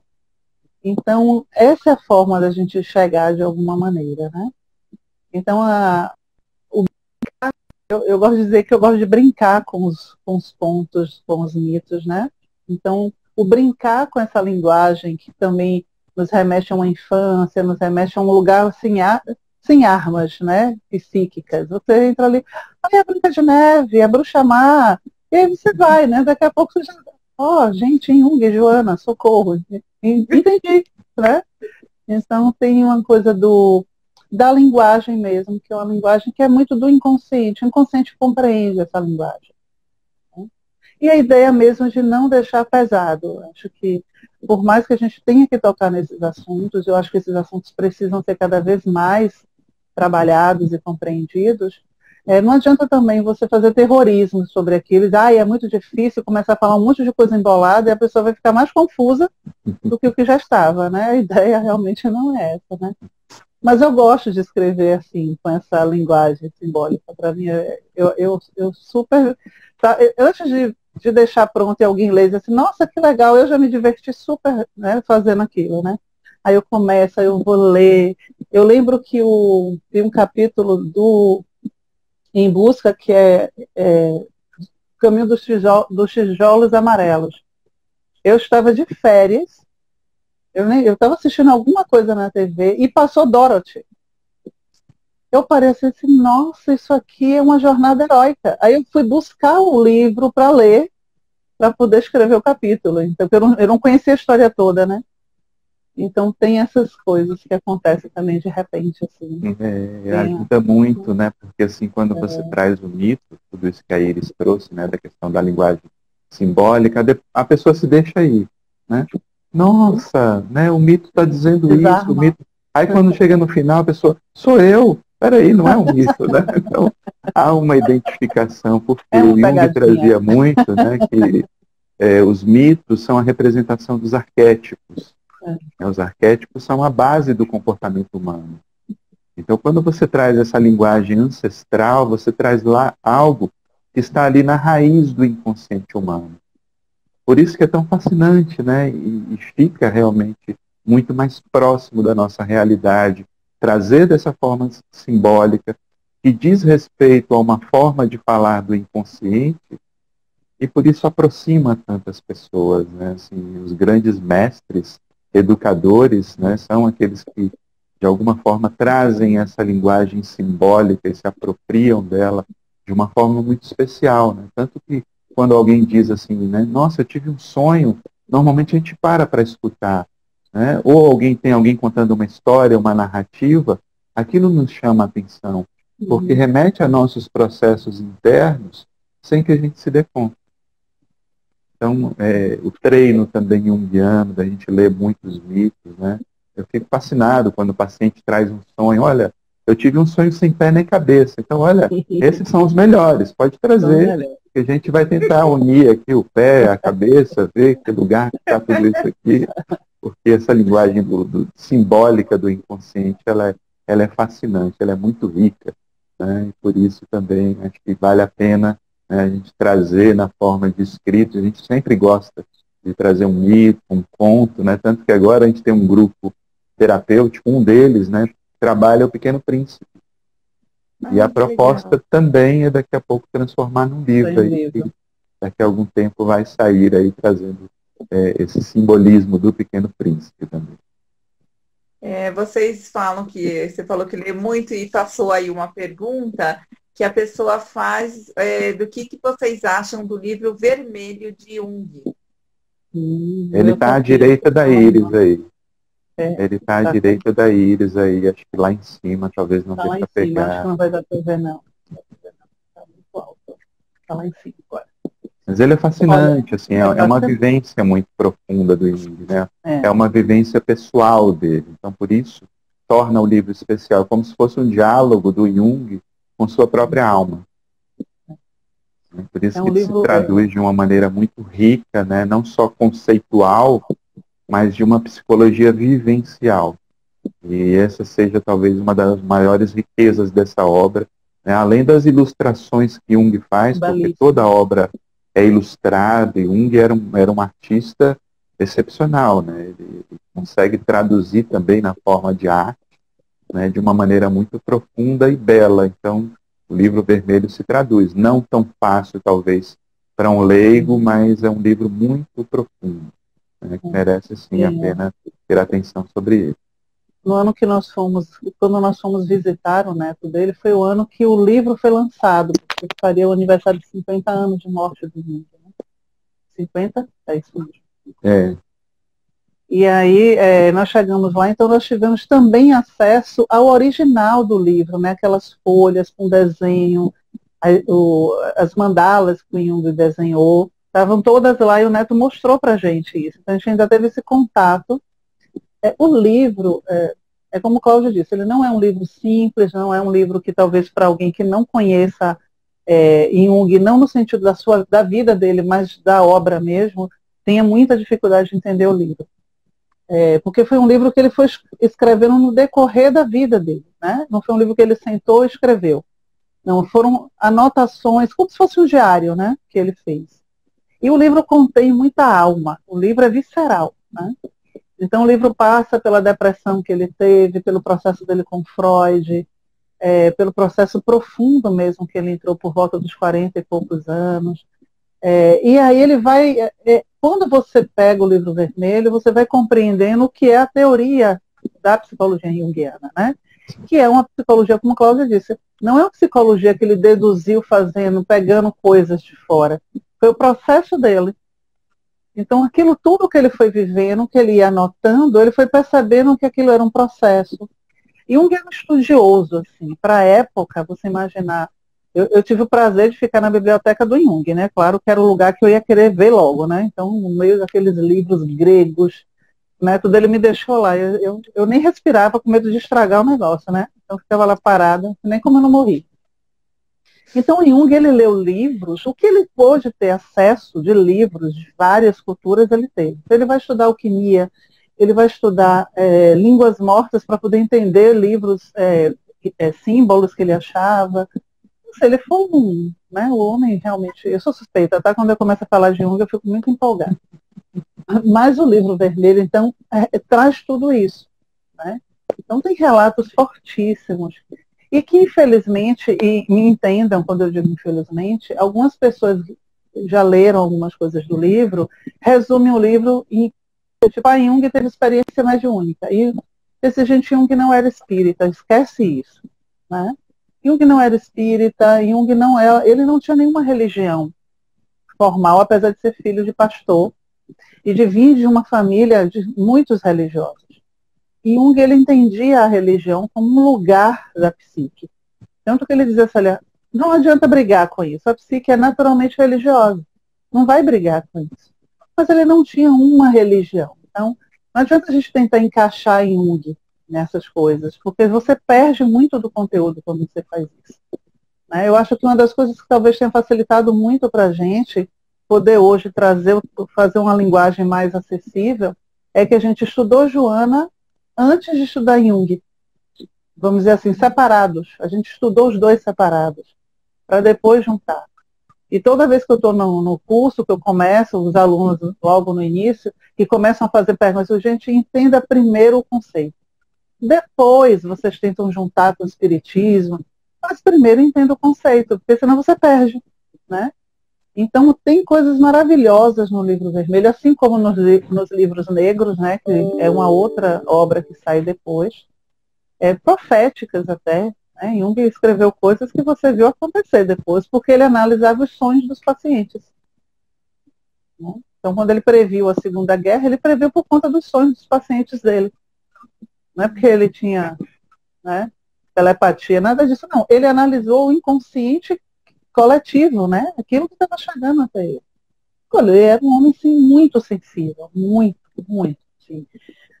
Então, essa é a forma da gente chegar de alguma maneira, né? Então, a, eu, eu, gosto de dizer que eu gosto de brincar com os, com os pontos, com os mitos, né? Então, o brincar com essa linguagem que também nos remete a uma infância, nos remete a um lugar sem, ar, sem armas, né? Psíquicas. Você entra ali, olha a Branca de Neve, a Bruxa Má, e aí você vai, né? Daqui a pouco você já. Ó, oh, gente, Jung, Joana, socorro. Entendi, né? Então tem uma coisa do da linguagem mesmo, que é uma linguagem que é muito do inconsciente. O inconsciente compreende essa linguagem. Né? E a ideia mesmo de não deixar pesado. Acho que, por mais que a gente tenha que tocar nesses assuntos, eu acho que esses assuntos precisam ser cada vez mais trabalhados e compreendidos. É, não adianta também você fazer terrorismo sobre aquilo, ah, é muito difícil, começar a falar um monte de coisa embolada e a pessoa vai ficar mais confusa do que o que já estava, né? A ideia realmente não é essa, né? Mas eu gosto de escrever assim, com essa linguagem simbólica. Para mim, eu, eu, eu super. Tá, antes de, de deixar pronto e alguém ler, assim, nossa, que legal, eu já me diverti super né, fazendo aquilo, né? Aí eu começo, aí eu vou ler. Eu lembro que o, tem um capítulo do Em Busca, que é, é Caminho dos, tijolo, dos Tijolos Amarelos. Eu estava de férias eu estava assistindo alguma coisa na TV e passou Dorothy. Eu pareci assim, nossa, isso aqui é uma jornada heróica. Aí eu fui buscar o livro para ler, para poder escrever o capítulo. Então, eu não, eu não conhecia a história toda, né? Então tem essas coisas que acontecem também de repente, assim. É, ajuda muito, né? Porque assim, quando é. você traz o mito, tudo isso que a Iris trouxe, né, da questão da linguagem simbólica, a pessoa se deixa aí, né? Nossa, né? O mito está dizendo Desarma. isso, o mito. Aí quando chega no final, a pessoa, sou eu. Peraí, não é um mito, né? Então, há uma identificação, porque é o Jung trazia muito, né? Que é, os mitos são a representação dos arquétipos. É. Os arquétipos são a base do comportamento humano. Então, quando você traz essa linguagem ancestral, você traz lá algo que está ali na raiz do inconsciente humano. Por isso que é tão fascinante, né? E, e fica realmente muito mais próximo da nossa realidade, trazer dessa forma simbólica, que diz respeito a uma forma de falar do inconsciente, e por isso aproxima tantas pessoas. Né? Assim, os grandes mestres, educadores, né, são aqueles que, de alguma forma, trazem essa linguagem simbólica e se apropriam dela de uma forma muito especial. Né? Tanto que quando alguém diz assim, né, nossa, eu tive um sonho, normalmente a gente para para escutar. Né? Ou alguém tem alguém contando uma história, uma narrativa, aquilo nos chama a atenção, porque uhum. remete a nossos processos internos sem que a gente se dê conta. Então, é, o treino também junguiano, da gente ler muitos mitos, né? Eu fico fascinado quando o paciente traz um sonho, olha, eu tive um sonho sem pé nem cabeça. Então, olha, esses são os melhores, pode trazer que a gente vai tentar unir aqui o pé, a cabeça, ver que lugar está tudo isso aqui. porque essa linguagem do, do, simbólica do inconsciente, ela é, ela é fascinante, ela é muito rica, né? e por isso também acho que vale a pena né, a gente trazer na forma de escrito, a gente sempre gosta de trazer um mito, um conto, né? tanto que agora a gente tem um grupo terapêutico, um deles né, trabalha o Pequeno Príncipe, ah, e a proposta legal. também é daqui a pouco transformar num livro. Aí, que daqui a algum tempo vai sair aí trazendo é, esse simbolismo do Pequeno Príncipe também. É, vocês falam que você falou que lê muito e passou aí uma pergunta que a pessoa faz é, do que, que vocês acham do livro Vermelho de Jung. Ele está à direita da Iris aí. É, Ele está à tá direita da Iris aí, acho que lá em cima, talvez não tá dê para pegar. Acho que não vai dar para ver, não. Está muito alto. Está lá em cima agora. Mas ele é fascinante, assim, é, é uma vivência muito profunda do Jung, né? É. é uma vivência pessoal dele. Então, por isso, torna o livro especial, como se fosse um diálogo do Jung com sua própria alma. Por isso é um que livro... se traduz de uma maneira muito rica, né? não só conceitual, mas de uma psicologia vivencial. E essa seja talvez uma das maiores riquezas dessa obra, né? além das ilustrações que Jung faz, porque toda a obra é ilustrada, e Jung era um, era um artista excepcional, né? ele, ele consegue traduzir também na forma de arte, né? de uma maneira muito profunda e bela. Então, o livro vermelho se traduz, não tão fácil talvez para um leigo, mas é um livro muito profundo né, que merece sim a pena ter atenção sobre ele. No ano que nós fomos, quando nós fomos visitar o neto dele, foi o ano que o livro foi lançado, porque faria o aniversário de 50 anos de morte do mundo. Né? 50? É isso mesmo. É. E aí é, nós chegamos lá, então nós tivemos também acesso ao original do livro, né? aquelas folhas com desenho, as mandalas que o Jung desenhou. Estavam todas lá e o Neto mostrou para a gente isso. Então a gente ainda teve esse contato. É, o livro, é, é como o Cláudio disse, ele não é um livro simples, não é um livro que talvez para alguém que não conheça é, Jung, não no sentido da, sua, da vida dele, mas da obra mesmo, tenha muita dificuldade de entender o livro. É, porque foi um livro que ele foi escrevendo no decorrer da vida dele. Né? Não foi um livro que ele sentou e escreveu. Não, foram anotações, como se fosse um diário né, que ele fez. E o livro contém muita alma, o livro é visceral. Né? Então o livro passa pela depressão que ele teve, pelo processo dele com Freud, é, pelo processo profundo mesmo que ele entrou por volta dos 40 e poucos anos. É, e aí ele vai, é, é, quando você pega o livro vermelho, você vai compreendendo o que é a teoria da psicologia junguiana, né? Que é uma psicologia, como a Cláudia disse, não é uma psicologia que ele deduziu fazendo, pegando coisas de fora. Foi o processo dele. Então, aquilo tudo que ele foi vivendo, que ele ia anotando, ele foi percebendo que aquilo era um processo. E um guia estudioso, assim, para a época, você imaginar, eu, eu, tive o prazer de ficar na biblioteca do Jung, né? Claro que era o lugar que eu ia querer ver logo, né? Então, no meio daqueles livros gregos, né? Tudo ele me deixou lá. Eu, eu, eu nem respirava com medo de estragar o negócio, né? Então, ficava lá parada, nem como eu não morri. Então, Jung, ele leu livros, o que ele pôde ter acesso de livros de várias culturas, ele teve. Então, ele vai estudar alquimia, ele vai estudar é, línguas mortas para poder entender livros, é, é, símbolos que ele achava. Ele foi um, né, o homem realmente, eu sou suspeita, tá? Quando eu começo a falar de Jung, eu fico muito empolgada. Mas o livro vermelho, então, é, traz tudo isso. Né? Então tem relatos fortíssimos e que, infelizmente, e me entendam quando eu digo infelizmente, algumas pessoas já leram algumas coisas do livro, resumem o livro em tipo, a Jung teve experiência mediúnica. E esse gente Jung não era espírita, esquece isso. Né? Jung não era espírita, Jung não é, ele não tinha nenhuma religião formal, apesar de ser filho de pastor e de vir de uma família de muitos religiosos. Jung ele entendia a religião como um lugar da psique. Tanto que ele dizia assim, olha, não adianta brigar com isso, a psique é naturalmente religiosa, não vai brigar com isso. Mas ele não tinha uma religião. Então, não adianta a gente tentar encaixar Jung nessas coisas, porque você perde muito do conteúdo quando você faz isso. Né? Eu acho que uma das coisas que talvez tenha facilitado muito para a gente poder hoje trazer, fazer uma linguagem mais acessível, é que a gente estudou Joana antes de estudar Jung. Vamos dizer assim, separados. A gente estudou os dois separados, para depois juntar. E toda vez que eu estou no, no, curso, que eu começo, os alunos logo no início, que começam a fazer perguntas, gente, entenda primeiro o conceito. Depois vocês tentam juntar com o espiritismo, mas primeiro entenda o conceito, porque senão você perde, né? Então tem coisas maravilhosas no livro vermelho, assim como nos, nos livros negros, né? Que é uma outra obra que sai depois, é, proféticas até, né? Jung escreveu coisas que você viu acontecer depois, porque ele analisava os sonhos dos pacientes. Né? Então, quando ele previu a Segunda Guerra, ele previu por conta dos sonhos dos pacientes dele. Não é porque ele tinha né, telepatia, nada disso, não. Ele analisou o inconsciente coletivo, né? Aquilo que estava chegando até ele. Ele era um homem, sim, muito sensível, muito, muito. Sim.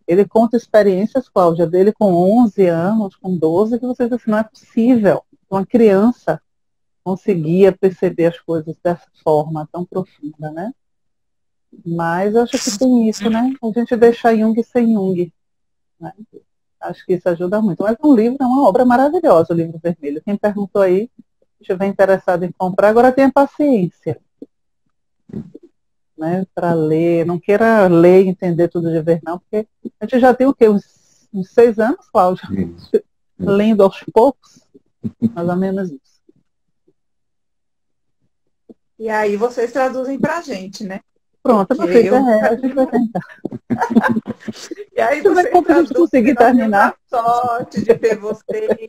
Ele conta experiências, Cláudia, dele com 11 anos, com 12, que você diz assim, não é possível uma criança conseguia perceber as coisas dessa forma tão profunda, né? Mas acho que tem isso, né? A gente deixa Jung sem Jung. Né? Acho que isso ajuda muito. Mas um livro é uma obra maravilhosa, o livro vermelho. Quem perguntou aí, estiver interessado em comprar, agora tenha paciência né, para ler. Não queira ler e entender tudo de vez, não, porque a gente já tem o quê? Uns, uns seis anos, Cláudio? Lendo aos poucos, mais ou menos isso. E aí vocês traduzem para a gente, né? Pronto, filho, eu... é, a gente vai tentar. e aí você vai conseguir terminar. sorte de ter você.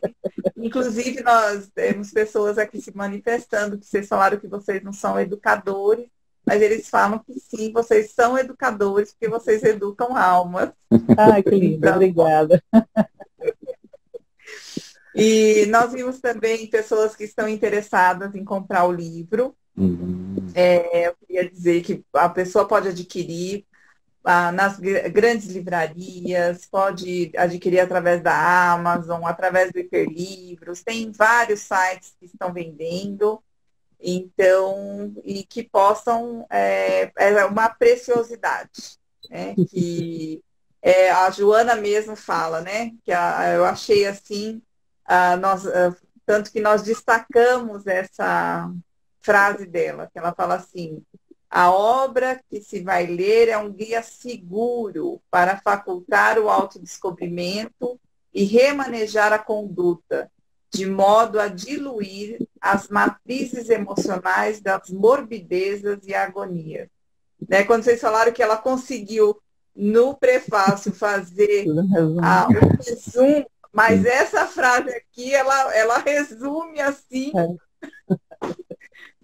Inclusive, nós temos pessoas aqui se manifestando, que vocês falaram que vocês não são educadores, mas eles falam que sim, vocês são educadores, porque vocês educam almas. Ai, que linda, então, obrigada. E nós vimos também pessoas que estão interessadas em comprar o livro. Uhum. É, eu queria dizer que a pessoa pode adquirir ah, nas grandes livrarias, pode adquirir através da Amazon, através do Hiperlivros, tem vários sites que estão vendendo. Então, e que possam, é, é uma preciosidade, né? Que é, a Joana mesmo fala, né? Que a, eu achei assim, a, nós, a, tanto que nós destacamos essa frase dela, que ela fala assim, a obra que se vai ler é um guia seguro para facultar o autodescobrimento e remanejar a conduta, de modo a diluir as matrizes emocionais das morbidezas e agonias. Né? Quando vocês falaram que ela conseguiu, no prefácio, fazer a, o resumo, mas essa frase aqui, ela, ela resume assim. É.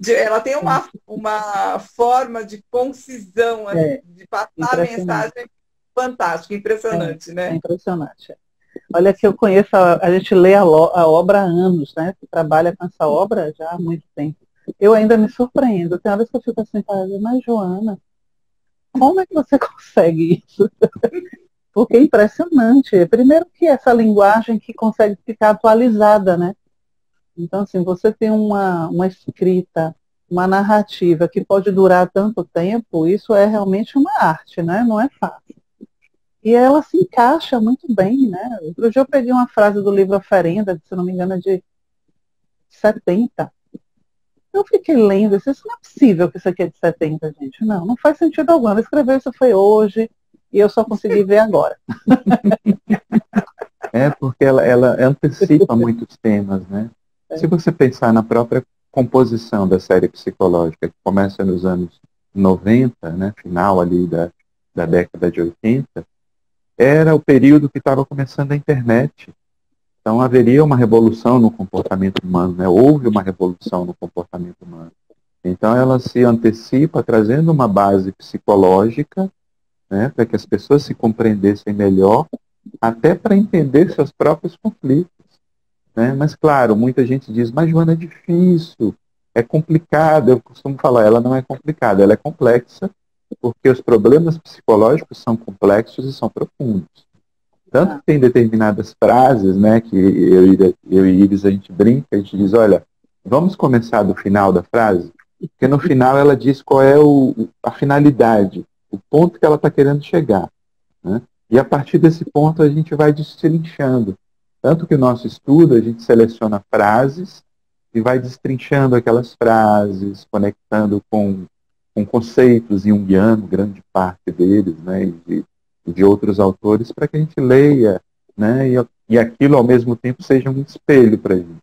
De, ela tem uma, uma forma de concisão, é. de passar a mensagem fantástica, impressionante, é, né? É impressionante. Olha que eu conheço, a, a gente lê a, a, obra há anos, né? Que trabalha com essa obra já há muito tempo. Eu ainda me surpreendo. Tem horas que eu fico assim, mas Joana, como é que você consegue isso? Porque é impressionante. Primeiro que essa linguagem que consegue ficar atualizada, né? Então, assim, você tem uma, uma escrita, uma narrativa que pode durar tanto tempo, isso é realmente uma arte, né? Não é fácil. E ela se encaixa muito bem, né? Outro dia eu peguei uma frase do livro Oferenda, se não me engano, é de 70. Eu fiquei lendo, isso não é possível que isso aqui é de 70, gente. Não, não faz sentido algum. Ela escreveu isso foi hoje e eu só consegui ver agora. É porque ela, ela antecipa muitos temas, né? Se você pensar na própria composição da série psicológica, que começa nos anos 90, né, final ali da, da década de 80, era o período que estava começando a internet. Então haveria uma revolução no comportamento humano, né? houve uma revolução no comportamento humano. Então ela se antecipa trazendo uma base psicológica né, para que as pessoas se compreendessem melhor, até para entender seus próprios conflitos. Né? Mas claro, muita gente diz, mas Joana é difícil, é complicado. Eu costumo falar, ela não é complicada, ela é complexa, porque os problemas psicológicos são complexos e são profundos. Tanto que tem determinadas frases, né, que eu, eu e Iris a gente brinca, a gente diz, olha, vamos começar do final da frase, porque no final ela diz qual é o, a finalidade, o ponto que ela está querendo chegar. Né? E a partir desse ponto a gente vai destrinchando. Tanto que o nosso estudo, a gente seleciona frases e vai destrinchando aquelas frases, conectando com, com conceitos junguiano, grande parte deles, né, e de, de outros autores, para que a gente leia, né, e, e aquilo ao mesmo tempo seja um espelho para a gente.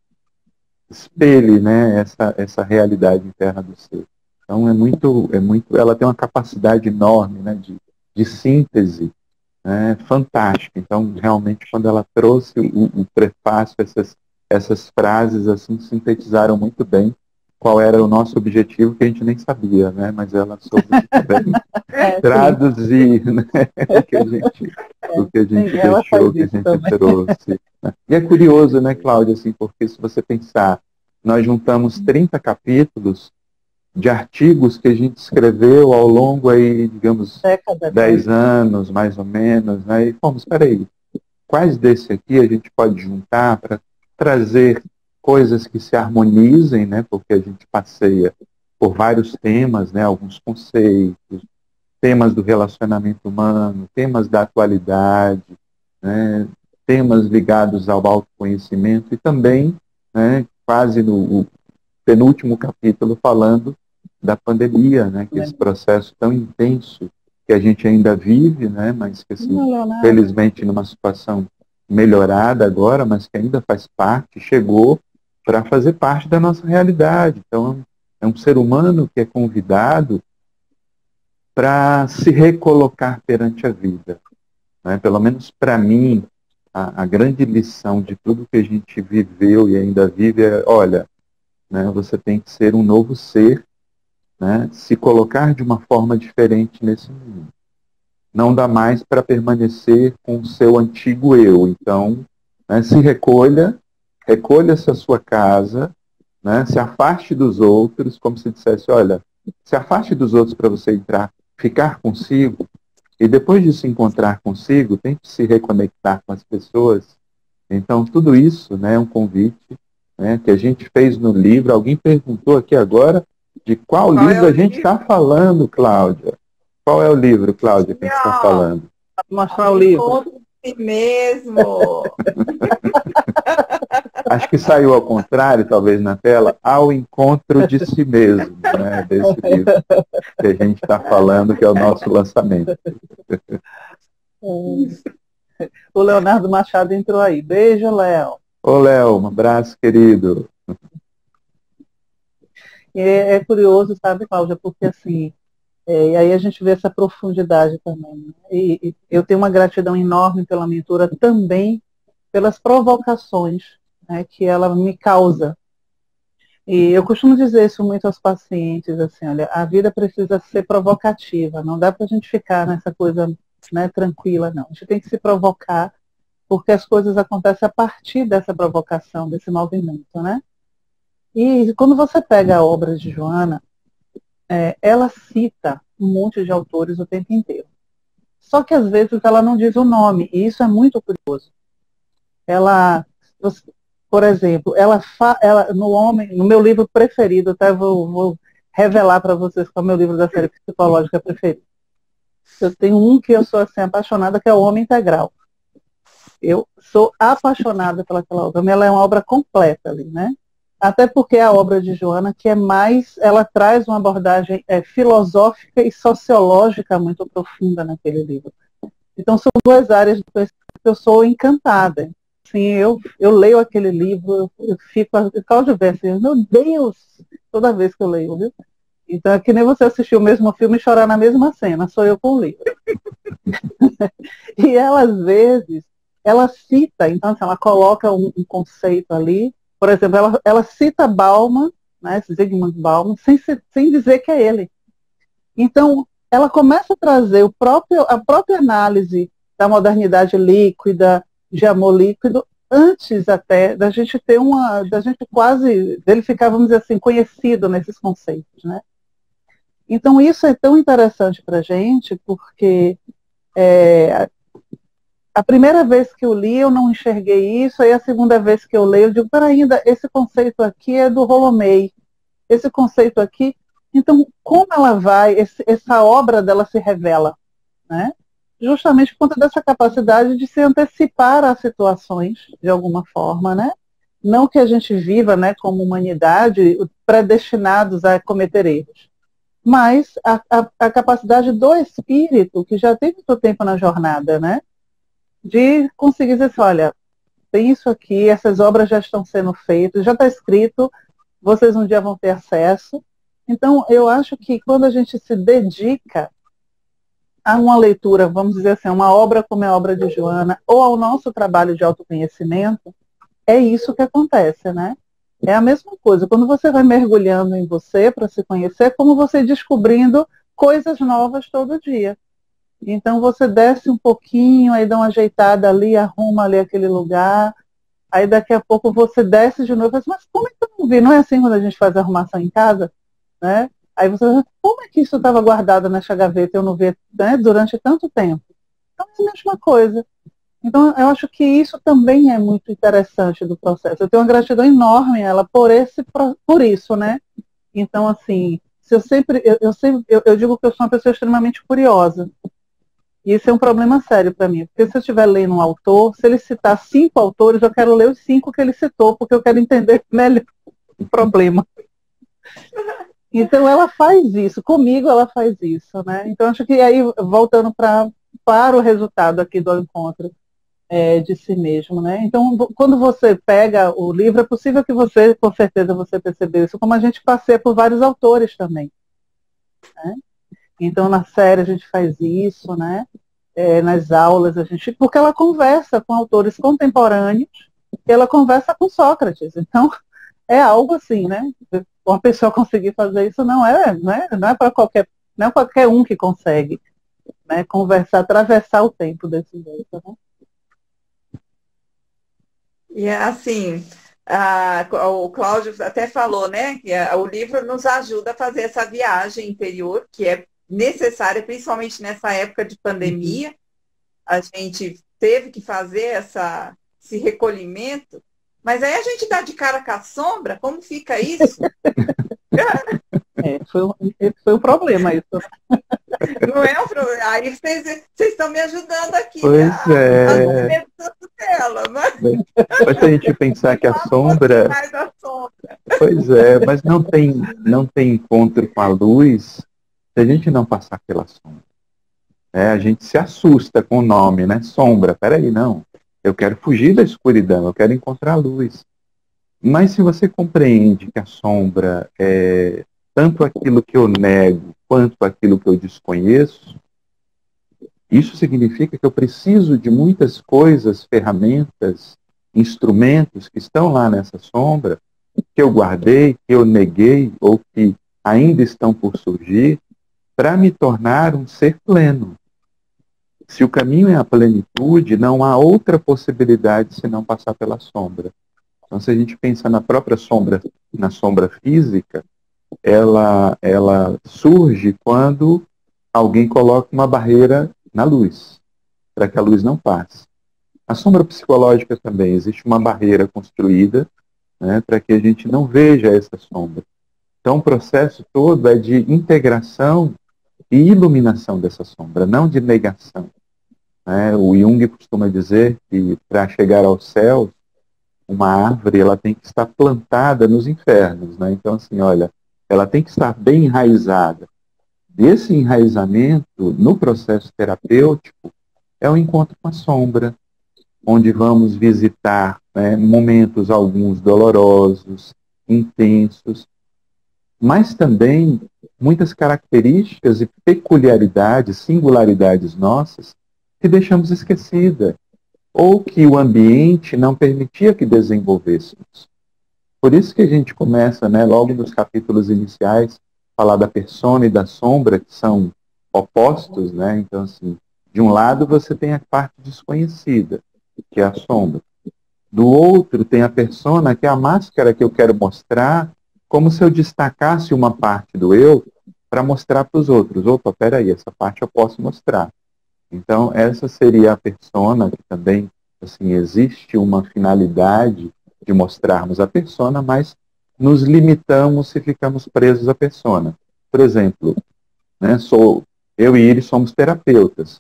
Espelhe, né, essa, essa realidade interna do ser. Então é muito, é muito, ela tem uma capacidade enorme, né, de, de síntese, né, fantástica. Então realmente quando ela trouxe o, o prefácio, essas essas frases assim sintetizaram muito bem qual era o nosso objetivo que a gente nem sabia, né? Mas ela soube é, traduzir né? o que a gente, é, o que a gente sim, deixou, o que a gente também. trouxe. Né? E é curioso, né, Cláudia, assim, porque se você pensar, nós juntamos 30 capítulos de artigos que a gente escreveu ao longo aí, digamos, Década, 10 anos, mais ou menos, né? E fomos, espera aí, quais desse aqui a gente pode juntar para trazer coisas que se harmonizem, né, porque a gente passeia por vários temas, né, alguns conceitos, temas do relacionamento humano, temas da atualidade, né, temas ligados ao autoconhecimento e também, né, quase no penúltimo capítulo, falando da pandemia, né, que esse processo tão intenso que a gente ainda vive, né, mas que, assim, felizmente, numa situação melhorada agora, mas que ainda faz parte, chegou para fazer parte da nossa realidade. Então, é um ser humano que é convidado para se recolocar perante a vida. Né? Pelo menos para mim, a, a, grande lição de tudo que a gente viveu e ainda vive é, olha, né, você tem que ser um novo ser, né, se colocar de uma forma diferente nesse mundo não dá mais para permanecer com o seu antigo eu. Então, né, se recolha, recolha-se a sua casa, né, se afaste dos outros, como se dissesse, olha, se afaste dos outros para você entrar, ficar consigo, e depois de se encontrar consigo, tente se reconectar com as pessoas. Então, tudo isso né, é um convite né, que a gente fez no livro. Alguém perguntou aqui agora de qual, qual livro é a gente está falando, Cláudia. Qual é o livro, Cláudia, que a gente está falando? Mostrar o livro. Si mesmo. Acho que saiu ao contrário, talvez na tela, ao encontro de si mesmo, né? Desse livro que a gente está falando, que é o nosso lançamento. O Leonardo Machado entrou aí. Beijo, Léo. Ô, Léo, um abraço, querido. É, é curioso, sabe, Cláudia, porque assim, é, e aí a gente vê essa profundidade também. Né? E, e, eu tenho uma gratidão enorme pela mentora também pelas provocações né, que ela me causa. E eu costumo dizer isso muito aos pacientes, assim, olha, a vida precisa ser provocativa, não dá para a gente ficar nessa coisa né, tranquila, não. A gente tem que se provocar, porque as coisas acontecem a partir dessa provocação, desse movimento, né? E quando você pega a obra de Joana, é, ela cita um monte de autores o tempo inteiro. Só que às vezes ela não diz o nome, e isso é muito curioso. Ela, por exemplo, ela, ela no homem, no meu livro preferido, até vou, vou revelar para vocês qual é o meu livro da série psicológica preferido. Eu tenho um que eu sou assim apaixonada, que é o Homem Integral. Eu sou apaixonada pelaquela obra. Ela é uma obra completa ali, né? Até porque a obra de Joana, que é mais, ela traz uma abordagem é, filosófica e sociológica muito profunda naquele livro. Então são duas áreas do que eu sou encantada. Assim, eu, eu leio aquele livro, eu fico, Cláudio Verso, meu Deus, toda vez que eu leio, viu? Então é que nem você assistir o mesmo filme e chorar na mesma cena, sou eu com o livro. e ela, às vezes, ela cita, então assim, ela coloca um, um conceito ali, por exemplo, ela, ela cita Bauman, né, Zygmunt Bauman, sem, sem dizer que é ele. Então, ela começa a trazer o próprio, a própria análise da modernidade líquida, de amor líquido, antes até da gente ter uma, da gente quase, dele ficar, vamos dizer assim, conhecido nesses conceitos, né? Então isso é tão interessante para a gente, porque é, a primeira vez que eu li, eu não enxerguei isso, aí a segunda vez que eu leio, eu digo, peraí, ainda, esse conceito aqui é do Rolomei, esse conceito aqui, então como ela vai, esse, essa obra dela se revela, né? justamente por conta dessa capacidade de se antecipar às situações, de alguma forma, né? Não que a gente viva, né, como humanidade, predestinados a cometer erros, mas a, a, a capacidade do espírito, que já tem muito tempo na jornada, né? De conseguir dizer assim, olha, tem isso aqui, essas obras já estão sendo feitas, já está escrito, vocês um dia vão ter acesso. Então, eu acho que quando a gente se dedica a uma leitura, vamos dizer assim, uma obra como é a obra de Joana, ou ao nosso trabalho de autoconhecimento, é isso que acontece, né? É a mesma coisa. Quando você vai mergulhando em você para se conhecer, é como você descobrindo coisas novas todo dia. Então você desce um pouquinho, aí dá uma ajeitada ali, arruma ali aquele lugar, aí daqui a pouco você desce de novo assim, mas como é que eu não vi? Não é assim quando a gente faz arrumação em casa? Né? Aí você fala, como é que isso estava guardado nessa gaveta eu não vi né, durante tanto tempo? Então é a mesma coisa. Então, eu acho que isso também é muito interessante do processo. Eu tenho uma gratidão enorme a ela por, esse, por isso, né? Então, assim, se eu sempre, eu, eu sempre, eu, eu, digo que eu sou uma pessoa extremamente curiosa. Isso é um problema sério para mim, porque se eu estiver lendo um autor, se ele citar cinco autores, eu quero ler os cinco que ele citou, porque eu quero entender melhor o problema. Então ela faz isso, comigo ela faz isso, né? Então acho que aí, voltando pra, para o resultado aqui do encontro, é, de si mesmo, né? Então, quando você pega o livro, é possível que você, com certeza, você percebeu isso, como a gente passeia por vários autores também. Né? Então, na série a gente faz isso, né? É, nas aulas a gente, porque ela conversa com autores contemporâneos, ela conversa com Sócrates. Então, é algo assim, né? Uma pessoa conseguir fazer isso não é, não é, não é para qualquer, não é qualquer um que consegue, né? Conversar, atravessar o tempo desse jeito, né? E é assim, a, o Cláudio até falou, né, que a, o livro nos ajuda a fazer essa viagem interior, que é necessária, principalmente nessa época de pandemia. A gente teve que fazer essa, esse recolhimento, mas aí a gente dá de cara com a sombra, como fica isso? É, foi, foi um problema isso. Não é um problema. Aí vocês, estão me ajudando aqui. Pois a, é. A dela, mas... Basta a gente pensar que a sombra... a sombra. Pois é, mas não tem, não tem encontro com a luz se a gente não passar pela sombra. É, a gente se assusta com o nome, né? Sombra. Peraí, não. Eu quero fugir da escuridão, eu quero encontrar a luz. Mas se você compreende que a sombra é tanto aquilo que eu nego quanto aquilo que eu desconheço, isso significa que eu preciso de muitas coisas, ferramentas, instrumentos que estão lá nessa sombra, que eu guardei, que eu neguei ou que ainda estão por surgir, para me tornar um ser pleno. Se o caminho é a plenitude, não há outra possibilidade senão passar pela sombra. Então, se a gente pensa na própria sombra, na sombra física, ela, ela surge quando alguém coloca uma barreira na luz, para que a luz não passe. A sombra psicológica também, existe uma barreira construída né, para que a gente não veja essa sombra. Então, o processo todo é de integração e iluminação dessa sombra, não de negação. Né? O Jung costuma dizer que para chegar ao céu, uma árvore ela tem que estar plantada nos infernos. Né? Então, assim, olha, ela tem que estar bem enraizada. Desse enraizamento, no processo terapêutico, é o encontro com a sombra, onde vamos visitar né, momentos alguns dolorosos, intensos, mas também muitas características e peculiaridades, singularidades nossas que deixamos esquecida ou que o ambiente não permitia que desenvolvêssemos. Por isso que a gente começa, né, logo nos capítulos iniciais, falar da persona e da sombra, que são opostos, né? Então, assim, de um lado você tem a parte desconhecida, que é a sombra. Do outro tem a persona, que é a máscara que eu quero mostrar, como se eu destacasse uma parte do eu para mostrar para os outros. Opa, peraí, essa parte eu posso mostrar. Então, essa seria a persona, que também, assim, existe uma finalidade de mostrarmos a persona, mas nos limitamos se ficamos presos à persona. Por exemplo, né, sou, eu e ele somos terapeutas.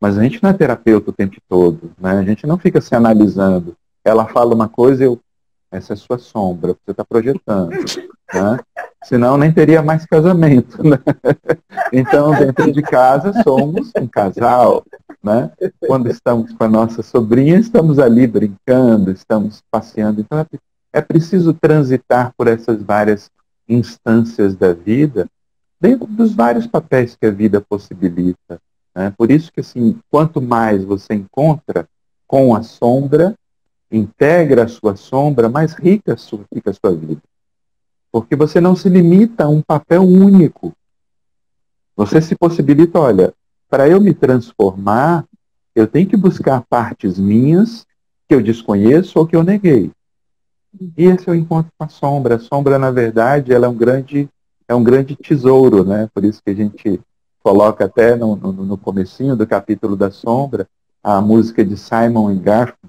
Mas a gente não é terapeuta o tempo todo, né? A gente não fica se analisando. Ela fala uma coisa, eu, essa é sua sombra, você está projetando. Né? Senão nem teria mais casamento. Né? Então, dentro de casa, somos um casal. Né? Quando estamos com a nossa sobrinha, estamos ali brincando, estamos passeando. Então, é, é preciso transitar por essas várias instâncias da vida, dentro dos vários papéis que a vida possibilita. Né? Por isso que, assim, quanto mais você encontra com a sombra, integra a sua sombra, mais rica fica a sua vida. Porque você não se limita a um papel único. Você se possibilita, olha, para eu me transformar, eu tenho que buscar partes minhas que eu desconheço ou que eu neguei. E esse é o encontro com a sombra. A sombra, na verdade, ela é um grande, é um grande tesouro, né? Por isso que a gente coloca até no, no, no comecinho do capítulo da sombra a música de Simon Garfunkel,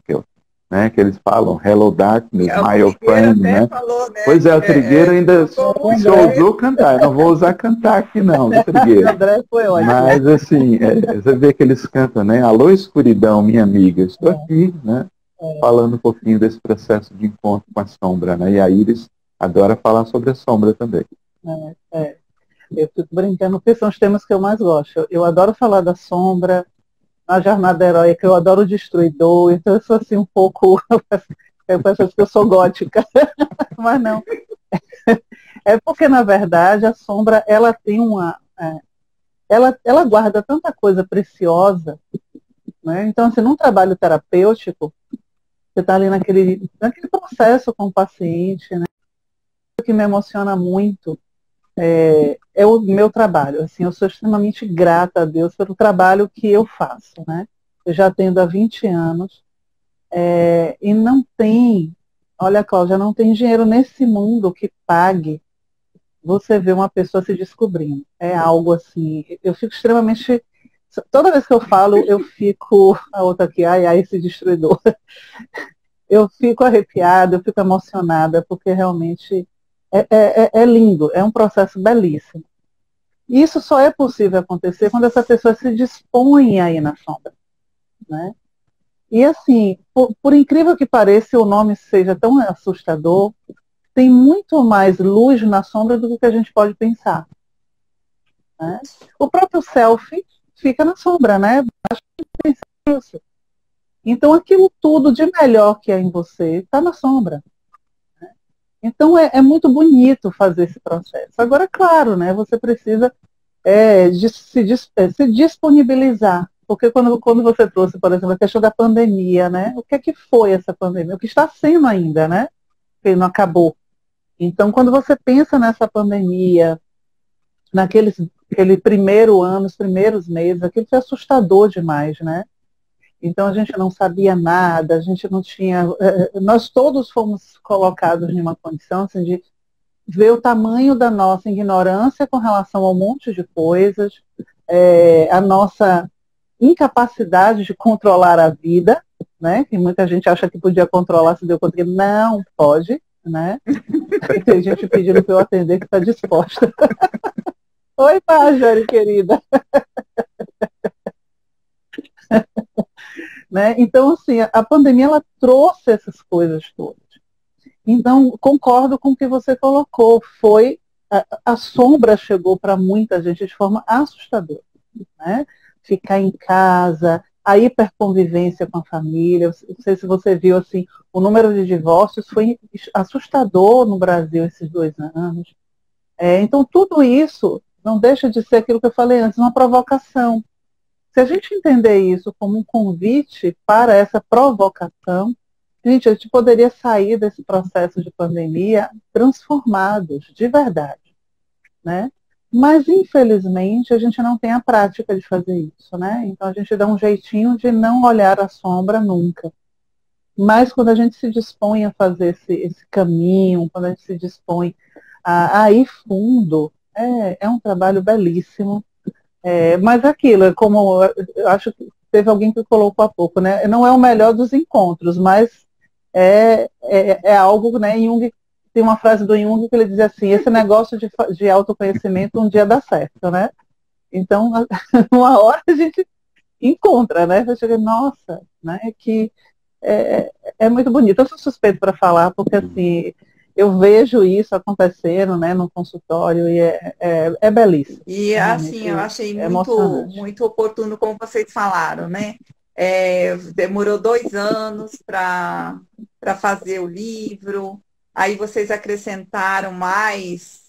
né, que eles falam Hello Darkness, é, my old friend, né? Falou, né? Pois é, o Trigueiro é, ainda se ousou cantar. Eu não vou usar cantar aqui não, o Trigueiro. Mas assim, é, você vê que eles cantam, né? Alô escuridão, minha amiga, estou é. aqui, né? É. Falando um pouquinho desse processo de encontro com a sombra, né? E a Iris adora falar sobre a sombra também. É, é. Eu fico brincando, porque são os temas que eu mais gosto. Eu, eu adoro falar da sombra, a jornada heróica, eu adoro o destruidor, então eu sou assim um pouco. eu penso que eu sou gótica, mas não. É porque, na verdade, a sombra ela tem uma. É, ela, ela guarda tanta coisa preciosa. Né? Então, assim, num trabalho terapêutico, você está ali naquele, naquele processo com o paciente, né? O que me emociona muito é, é, o meu trabalho. Assim, eu sou extremamente grata a Deus pelo trabalho que eu faço. Né? Eu já atendo há 20 anos é, e não tem, olha Cláudia, não tem dinheiro nesse mundo que pague você ver uma pessoa se descobrindo. É algo assim, eu fico extremamente. Toda vez que eu falo, eu fico. A outra aqui, ai, ai, esse destruidor. Eu fico arrepiada, eu fico emocionada, porque realmente é, é, é, é lindo, é um processo belíssimo. Isso só é possível acontecer quando essa pessoa se dispõe aí na sombra. Né? E assim, por, por, incrível que pareça, o nome seja tão assustador, tem muito mais luz na sombra do que a gente pode pensar. Né? O próprio selfie fica na sombra, né? Então aquilo tudo de melhor que é em você está na sombra. Então é, é, muito bonito fazer esse processo. Agora, claro, né, você precisa é, de, se, de, é, se, disponibilizar. Porque quando, quando você trouxe, por exemplo, a questão da pandemia, né? O que é que foi essa pandemia? O que está sendo ainda, né? Que não acabou. Então, quando você pensa nessa pandemia, naqueles aquele primeiro ano, os primeiros meses, aquilo foi assustador demais, né? Então a gente não sabia nada, a gente não tinha. Eh, eh, nós todos fomos colocados em uma condição assim, de ver o tamanho da nossa ignorância com relação a um monte de coisas, é, a nossa incapacidade de controlar a vida, né? Que muita gente acha que podia controlar se deu conta não pode, né? Tem gente pedindo para eu atender que está disposta. Oi, Marjorie, querida. Né? Então, assim, a pandemia ela trouxe essas coisas todas. Então, concordo com o que você colocou. Foi a, a sombra chegou para muita gente de forma assustadora. Né? Ficar em casa, a hiperconvivência com a família. Não sei se você viu assim, o número de divórcios foi assustador no Brasil esses dois anos. É, então, tudo isso não deixa de ser aquilo que eu falei antes, uma provocação. Se a gente entender isso como um convite para essa provocação, gente, a gente poderia sair desse processo de pandemia transformados, de verdade. Né? Mas, infelizmente, a gente não tem a prática de fazer isso. Né? Então, a gente dá um jeitinho de não olhar a sombra nunca. Mas, quando a gente se dispõe a fazer esse, esse caminho, quando a gente se dispõe a, a ir fundo, é, é um trabalho belíssimo é, mas aquilo, é como eu acho que teve alguém que colocou há pouco, né? Não é o melhor dos encontros, mas é, é, é algo, né? Jung tem uma frase do Jung que ele diz assim, esse negócio de, de autoconhecimento um dia dá certo, né? Então, uma hora a gente encontra, né? Você chega, nossa, né? Que é, é muito bonito. Eu sou suspeito para falar, porque assim, eu vejo isso acontecendo né, no consultório e é, é, é belíssimo. E assim, eu achei muito, muito oportuno como vocês falaram, né? É, demorou dois anos para fazer o livro, aí vocês acrescentaram mais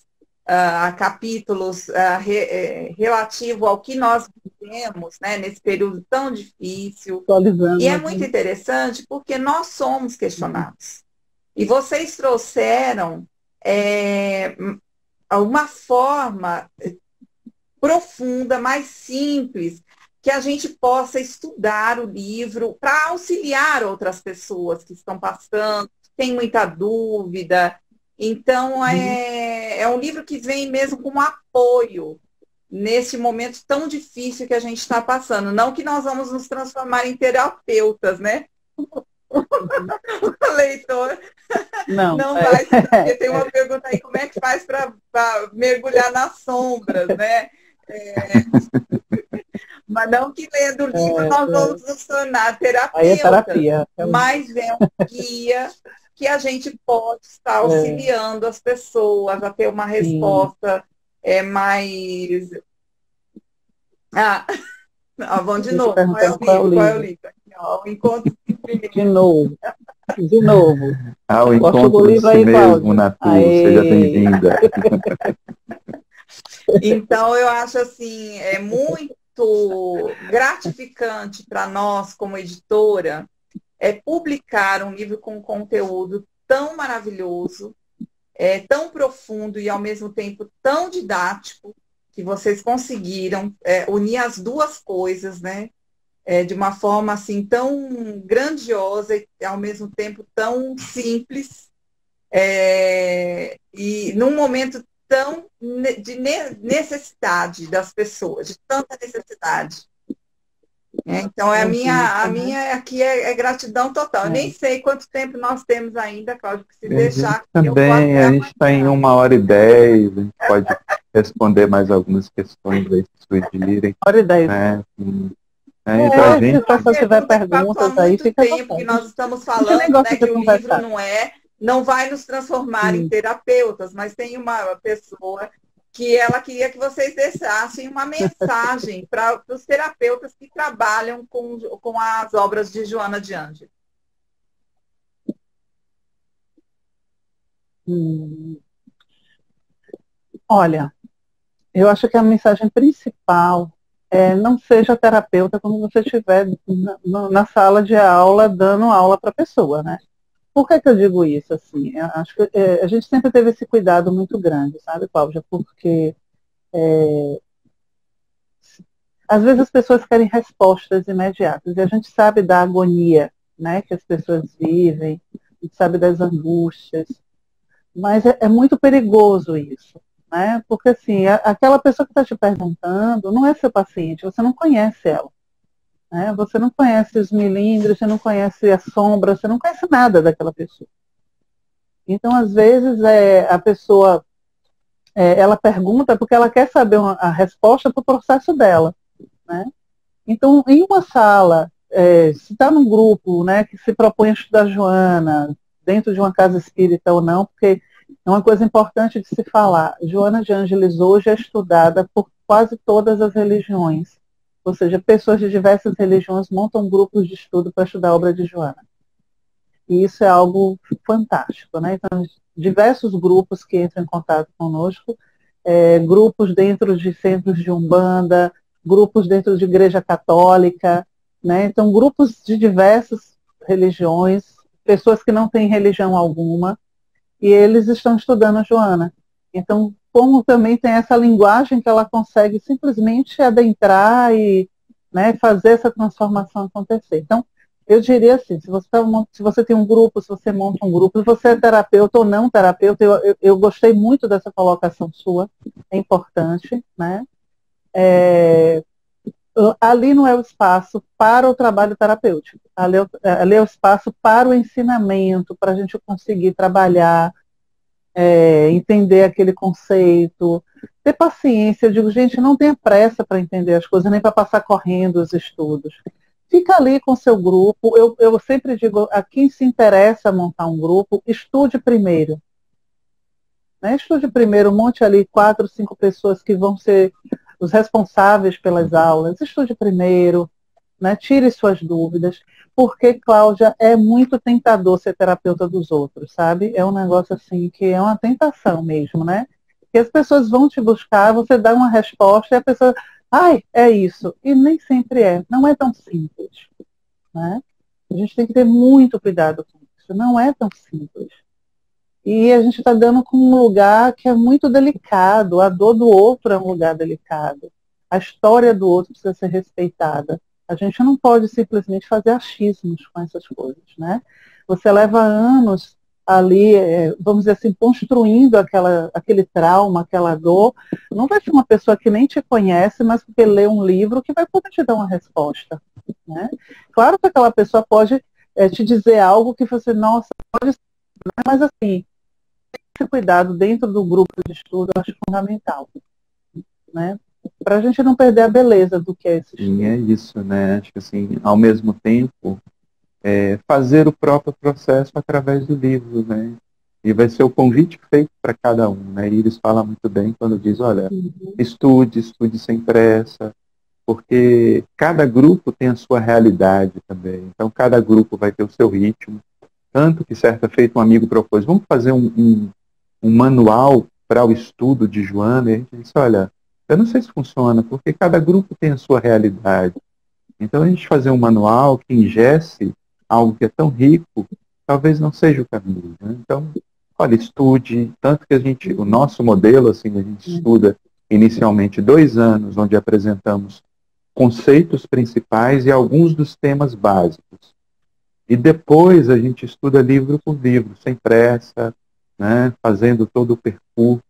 uh, capítulos uh, re, é, relativo ao que nós vivemos né, nesse período tão difícil. E é muito interessante porque nós somos questionados. E vocês trouxeram é, uma forma profunda, mais simples, que a gente possa estudar o livro para auxiliar outras pessoas que estão passando, tem muita dúvida. Então, é, uhum. é um livro que vem mesmo com apoio nesse momento tão difícil que a gente está passando. Não que nós vamos nos transformar em terapeutas, né? o leitor não, não é. vai, porque tem uma pergunta aí, como é que faz para mergulhar nas sombras, né? É, mas não que lendo o livro é, nós vamos nos tornar terapeutas, é terapia, é mas é um guia que a gente pode estar é. auxiliando as pessoas a ter uma resposta é, mais. Ah, ah, vamos de novo. Qual é o livro? Qual é o livro? Qual é o encontro de novo. De novo. Ah, o encontro do livro si aí, mesmo, Natu. Seja bem-vinda. então, eu acho assim, é muito gratificante para nós, como editora, é publicar um livro com conteúdo tão maravilhoso, é, tão profundo e ao mesmo tempo tão didático, que vocês conseguiram é, unir as duas coisas, né? É, de uma forma assim tão grandiosa e ao mesmo tempo tão simples é, e num momento tão de necessidade das pessoas, de tanta necessidade. É, então é a minha, a minha aqui é, é gratidão total. Eu nem é. sei quanto tempo nós temos ainda, Cláudio, se deixar. Também, a gente está em uma hora e dez, a gente pode responder mais algumas questões aí, se surgirem. Hora e dez. Né? É, então é, gente... Se tiver perguntas aí, fica tempo que nós estamos falando né, que o livro não é, não vai nos transformar em terapeutas, mas tem uma pessoa que ela queria que vocês deixassem uma mensagem para os terapeutas que trabalham com, com as obras de Joana de Ângelo. Hum. Olha, eu acho que a mensagem principal é, não seja terapeuta quando você estiver na, na, sala de aula dando aula para a pessoa, né? Por que, que, eu digo isso? Assim, eu acho que é, a gente sempre teve esse cuidado muito grande, sabe, Cláudia? Porque é, às vezes as pessoas querem respostas imediatas e a gente sabe da agonia né, que as pessoas vivem, a gente sabe das angústias, mas é, é muito perigoso isso né? Porque assim, aquela pessoa que está te perguntando não é seu paciente, você não conhece ela. Né? Você não conhece os milímetros, você não conhece a sombra, você não conhece nada daquela pessoa. Então, às vezes, é, a pessoa é, ela pergunta porque ela quer saber uma, a resposta para o processo dela. Né? Então, em uma sala, é, se está num grupo né, que se propõe a estudar Joana, dentro de uma casa espírita ou não, porque é uma coisa importante de se falar. Joana de Ângeles hoje é estudada por quase todas as religiões. Ou seja, pessoas de diversas religiões montam grupos de estudo para estudar a obra de Joana. E isso é algo fantástico. Né? Então, diversos grupos que entram em contato conosco, é, grupos dentro de centros de Umbanda, grupos dentro de igreja católica, né? então grupos de diversas religiões, pessoas que não têm religião alguma, e eles estão estudando a Joana. Então, como também tem essa linguagem que ela consegue simplesmente adentrar e né, fazer essa transformação acontecer. Então, eu diria assim, se você, tá, se você tem um grupo, se você monta um grupo, se você é terapeuta ou não terapeuta, eu, eu, eu gostei muito dessa colocação sua, é importante, né? É, ali não é o espaço para o trabalho terapêutico, ali é, ali é o espaço para o ensinamento, para a gente conseguir trabalhar é, entender aquele conceito, ter paciência. Eu digo, gente, não tenha pressa para entender as coisas, nem para passar correndo os estudos. Fica ali com seu grupo. Eu, eu sempre digo, a quem se interessa montar um grupo, estude primeiro. Né? Estude primeiro, monte ali quatro, cinco pessoas que vão ser os responsáveis pelas aulas. Estude primeiro, né? tire suas dúvidas, porque, Cláudia, é muito tentador ser terapeuta dos outros, sabe? É um negócio assim que é uma tentação mesmo, né? Que as pessoas vão te buscar, você dá uma resposta e a pessoa, ai, é isso. E nem sempre é, não é tão simples. Né? A gente tem que ter muito cuidado com isso, não é tão simples. E a gente está dando com um lugar que é muito delicado, a dor do outro é um lugar delicado, a história do outro precisa ser respeitada. A gente não pode simplesmente fazer achismos com essas coisas, né? Você leva anos ali, é, vamos dizer assim, construindo aquela, aquele trauma, aquela dor. Não vai ser uma pessoa que nem te conhece, mas que lê um livro que vai poder te dar uma resposta. Né? Claro que aquela pessoa pode é, te dizer algo que você, nossa, pode ser, né? mas assim, esse cuidado dentro do grupo de estudo eu acho fundamental. Né? para a gente não perder a beleza do que é esse Sim, é isso, né? Acho que assim, ao mesmo tempo, é, fazer o próprio processo através do livro, né? E vai ser o convite feito para cada um, né? E eles falam muito bem quando diz, olha, uhum. estude, estude sem pressa, porque cada grupo tem a sua realidade também. Então, cada grupo vai ter o seu ritmo. Tanto que, certa feita, um amigo propôs, vamos fazer um, um, um manual para o estudo de Joana. E a gente disse, olha, eu não sei se funciona, porque cada grupo tem a sua realidade. Então a gente fazer um manual que ingesse algo que é tão rico, talvez não seja o caminho. Né? Então, olha, estude, tanto que a gente, o nosso modelo, assim, a gente estuda inicialmente dois anos, onde apresentamos conceitos principais e alguns dos temas básicos. E depois a gente estuda livro por livro, sem pressa, né, fazendo todo o percurso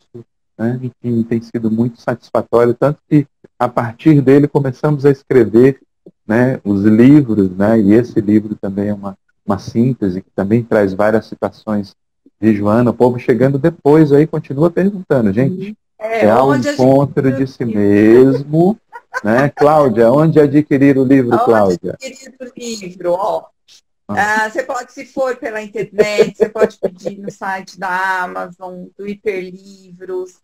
né, que tem sido muito satisfatório, tanto que a partir dele começamos a escrever né, os livros, né, e esse livro também é uma, uma síntese que também traz várias citações de Joana, o povo chegando depois aí continua perguntando, gente, é, é um encontro de si mesmo, né? Cláudia, onde adquirir o livro, onde Cláudia? Adquirir o livro, ó. Ah. ah. você pode, se for pela internet, você pode pedir no site da Amazon, do Hiperlivros,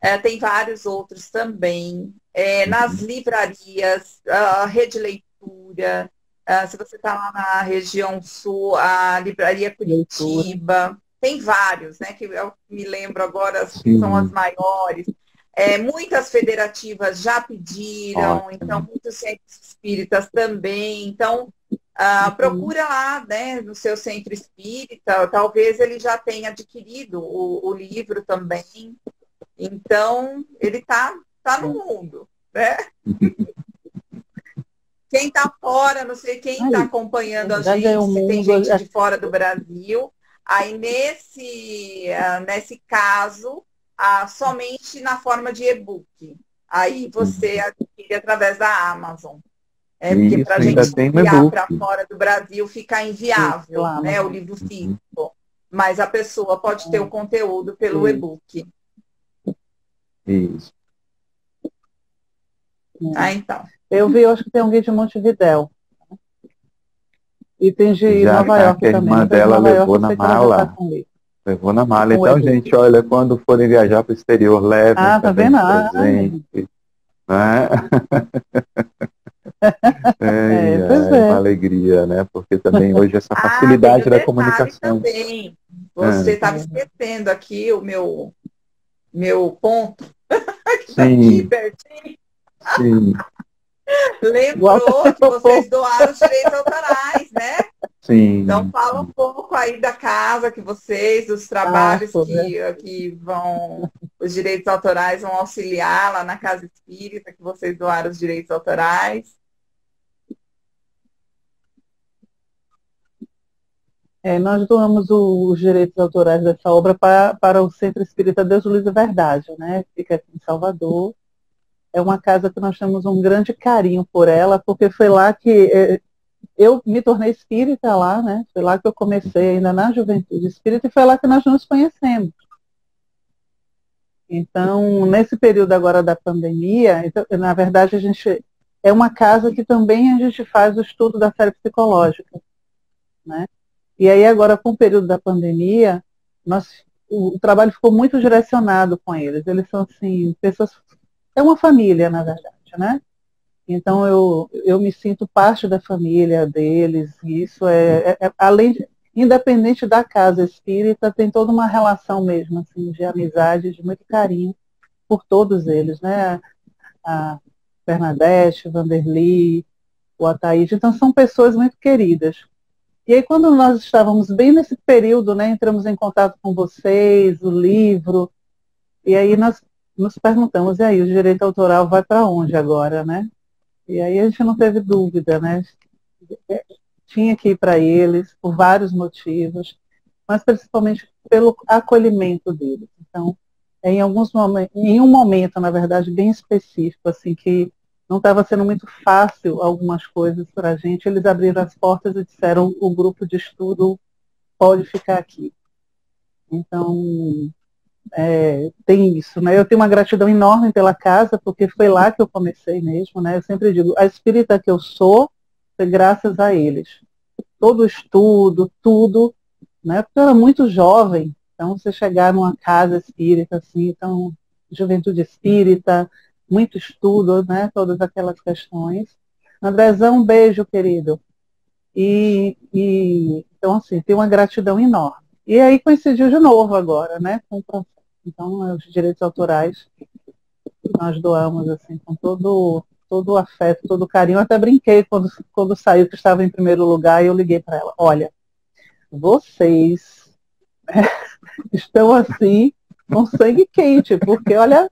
é, tem vários outros também. É, nas uhum. livrarias, a rede leitura, uh, se você está lá na região sul, a livraria Curitiba, tem vários, né? Que eu me lembro agora, são as maiores. É, muitas federativas já pediram, Ótimo. então muitos centros espíritas também. Então, uh, procura lá, né, no seu centro espírita, talvez ele já tenha adquirido o, o livro também. Então, ele está tá no mundo, né? Quem está fora, não sei quem está acompanhando a gente, é se tem gente de fora do Brasil. Aí, nesse, uh, nesse caso, uh, somente na forma de e-book. Aí você uhum. adquire através da Amazon. É, porque para a gente enviar para fora do Brasil fica inviável, Isso, né? O livro uhum. físico. Mas a pessoa pode ter o conteúdo pelo e-book. Isso. Ah, então. Eu vi, eu acho que tem um guia de Montevidéu. E tem de Já, Nova York que a irmã dela levou na mala. Tá levou na mala. então, gente, olha, quando forem viajar para o exterior, leve ah, tá vendo? Ah, presente. Né? é, é, é, uma alegria, né? Porque também hoje essa ah, facilidade ah, da comunicação. Também. Você estava é. esquecendo aqui o meu meu ponto, que tá aqui pertinho. Sim. Lembrou que vocês doaram os direitos autorais, né? Sim. Então fala um pouco aí da casa que vocês, dos trabalhos ah, que, que vão, os direitos autorais vão auxiliar lá na Casa Espírita, que vocês doaram os direitos autorais. É, nós doamos o, os direitos autorais dessa obra para, para o Centro Espírita Deus, Luz e Verdade, né? Fica aqui em Salvador. É uma casa que nós temos um grande carinho por ela, porque foi lá que é, eu me tornei espírita lá, né? Foi lá que eu comecei ainda na juventude espírita e foi lá que nós nos conhecemos. Então, nesse período agora da pandemia, então, na verdade, a gente é uma casa que também a gente faz o estudo da série psicológica. Né? E aí agora, com o período da pandemia, nós, o, o, trabalho ficou muito direcionado com eles. Eles são, assim, pessoas... É uma família, na verdade, né? Então, eu, eu me sinto parte da família deles. E isso é, é, é além de, independente da casa espírita, tem toda uma relação mesmo, assim, de amizade, de muito carinho por todos eles, né? A Bernadette, Vanderly, o Ataíde, então são pessoas muito queridas. E aí quando nós estávamos bem nesse período, né, entramos em contato com vocês, o livro, e aí nós nos perguntamos, e aí, o direito autoral vai para onde agora, né? E aí a gente não teve dúvida, né? tinha que ir para eles por vários motivos, mas principalmente pelo acolhimento deles. Então, em alguns momentos, em um momento, na verdade, bem específico, assim, que não estava sendo muito fácil algumas coisas para a gente, eles abriram as portas e disseram o grupo de estudo pode ficar aqui. Então, é, tem isso, né? Eu tenho uma gratidão enorme pela casa, porque foi lá que eu comecei mesmo, né? Eu sempre digo, a espírita que eu sou foi graças a eles. Todo o estudo, tudo, né? Porque eu era muito jovem, então você chegar numa casa espírita, assim, então, juventude espírita, muito estudo, né? Todas aquelas questões. Andrezão, um beijo, querido. E, e então, assim, tem uma gratidão enorme. E aí coincidiu de novo agora, né? Então, os direitos autorais nós doamos, assim, com todo todo o afeto, todo carinho. Eu até brinquei quando, quando saiu que estava em primeiro lugar e eu liguei para ela, olha, vocês estão assim com sangue quente, porque olha,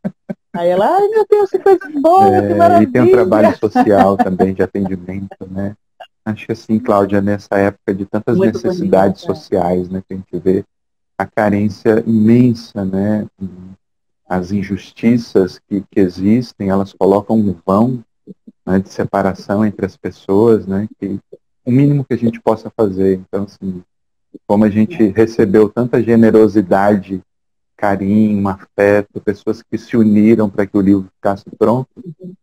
aí ela, ai meu Deus, que coisa boa, é, que maravilha. E tem um trabalho social também de atendimento, né? Acho que assim, Cláudia, nessa época de tantas Muito necessidades bonito, sociais, né, que a gente vê a carência imensa, né? As injustiças que, que existem, elas colocam um vão né, de separação entre as pessoas, né, que o mínimo que a gente possa fazer. Então, assim, como a gente recebeu tanta generosidade, carinho, afeto, pessoas que se uniram para que o livro ficasse pronto,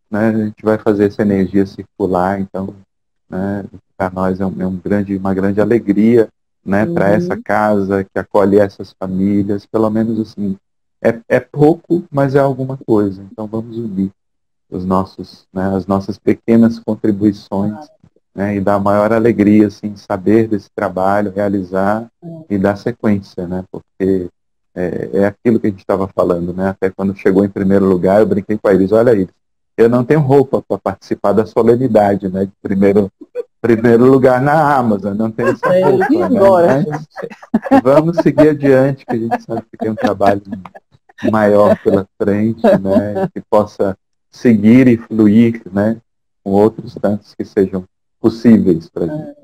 né, a gente vai fazer essa energia circular. Então, né, para nós é, um, é um, grande, uma grande alegria né, uhum. para essa casa que acolhe essas famílias, pelo menos assim, é, é pouco, mas é alguma coisa. Então vamos unir os nossos, né, as nossas pequenas contribuições né, e dar maior alegria assim, saber desse trabalho, realizar e dar sequência, né, porque é, é aquilo que a gente estava falando, né, até quando chegou em primeiro lugar, eu brinquei com a Iris, olha aí, eu não tenho roupa para participar da solenidade, né, de primeiro, primeiro lugar na Amazon, não tenho essa é, roupa. É, agora? Né? Mas, vamos seguir adiante, que a gente sabe que tem um trabalho maior pela frente, né, que possa seguir e fluir né, com outros tantos que sejam possíveis para a gente.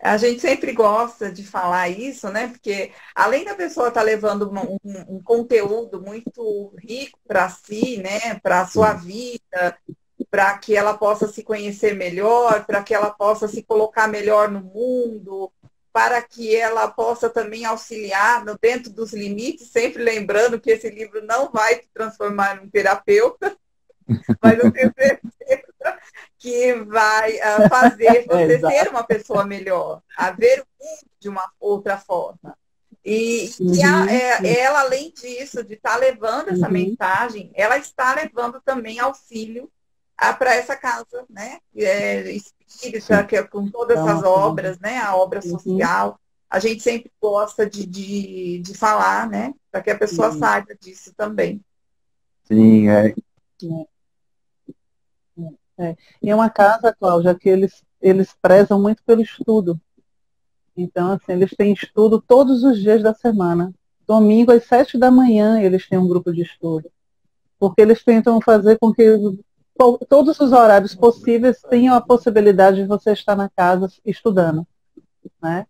A gente sempre gosta de falar isso, né? Porque além da pessoa estar tá levando um, um, um, conteúdo muito rico para si, né? Para a sua vida, para que ela possa se conhecer melhor, para que ela possa se colocar melhor no mundo, para que ela possa também auxiliar no, dentro dos limites, sempre lembrando que esse livro não vai te transformar em terapeuta, mas eu tenho certeza que vai uh, fazer você ser uma pessoa melhor, a ver o mundo de uma outra forma. E, e a, uhum. é, ela, além disso, de estar tá levando essa uhum. mensagem, ela está levando também auxílio para essa casa, né? É, espírita, que é com todas essas obras, né? A obra uhum. social. A gente sempre gosta de, de, de falar, né? Para que a pessoa saiba disso também. Sim, é. É. E é uma casa, Cláudia, que eles, eles prezam muito pelo estudo. Então, assim, eles têm estudo todos os dias da semana. Domingo, às sete da manhã, eles têm um grupo de estudo. Porque eles tentam fazer com que todos os horários possíveis tenham a possibilidade de você estar na casa estudando. Né?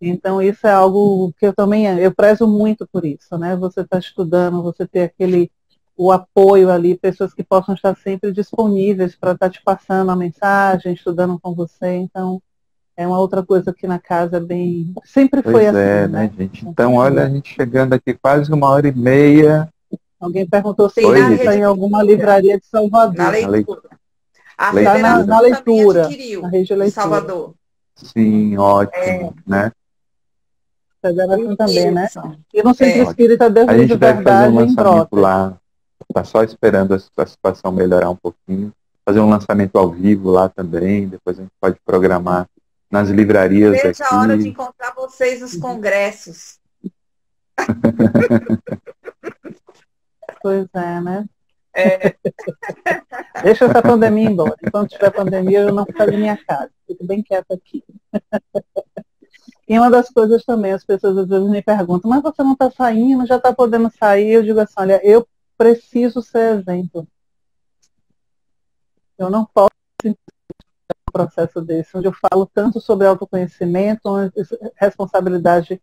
Então, isso é algo que eu também eu prezo muito por isso. Né? Você está estudando, você ter aquele o apoio ali, pessoas que possam estar sempre disponíveis para estar te passando a mensagem, estudando com você. Então, é uma outra coisa que na casa é bem. Sempre pois foi assim. É, né, gente? Então, olha, a gente chegando aqui quase uma hora e meia. Alguém perguntou se está em alguma livraria de Salvador. Na leitura. A leitura. Na, na leitura. Adquiriu, na rede leitura. Salvador. Sim, ótimo, é. né? Federação também, né? E no Centro é. Espírita Deus A gente deve fazer um lançamento lá. Está só esperando a situação melhorar um pouquinho. Fazer um lançamento ao vivo lá também. Depois a gente pode programar nas livrarias Veja aqui. a hora de encontrar vocês nos congressos. pois é, né? É. Deixa essa pandemia embora. Enquanto tiver pandemia, eu não saio da minha casa. Fico bem quieta aqui. E uma das coisas também, as pessoas às vezes me perguntam, mas você não está saindo, já está podendo sair? Eu digo assim, olha, eu preciso ser exemplo. Eu não posso um processo desse, onde eu falo tanto sobre autoconhecimento, responsabilidade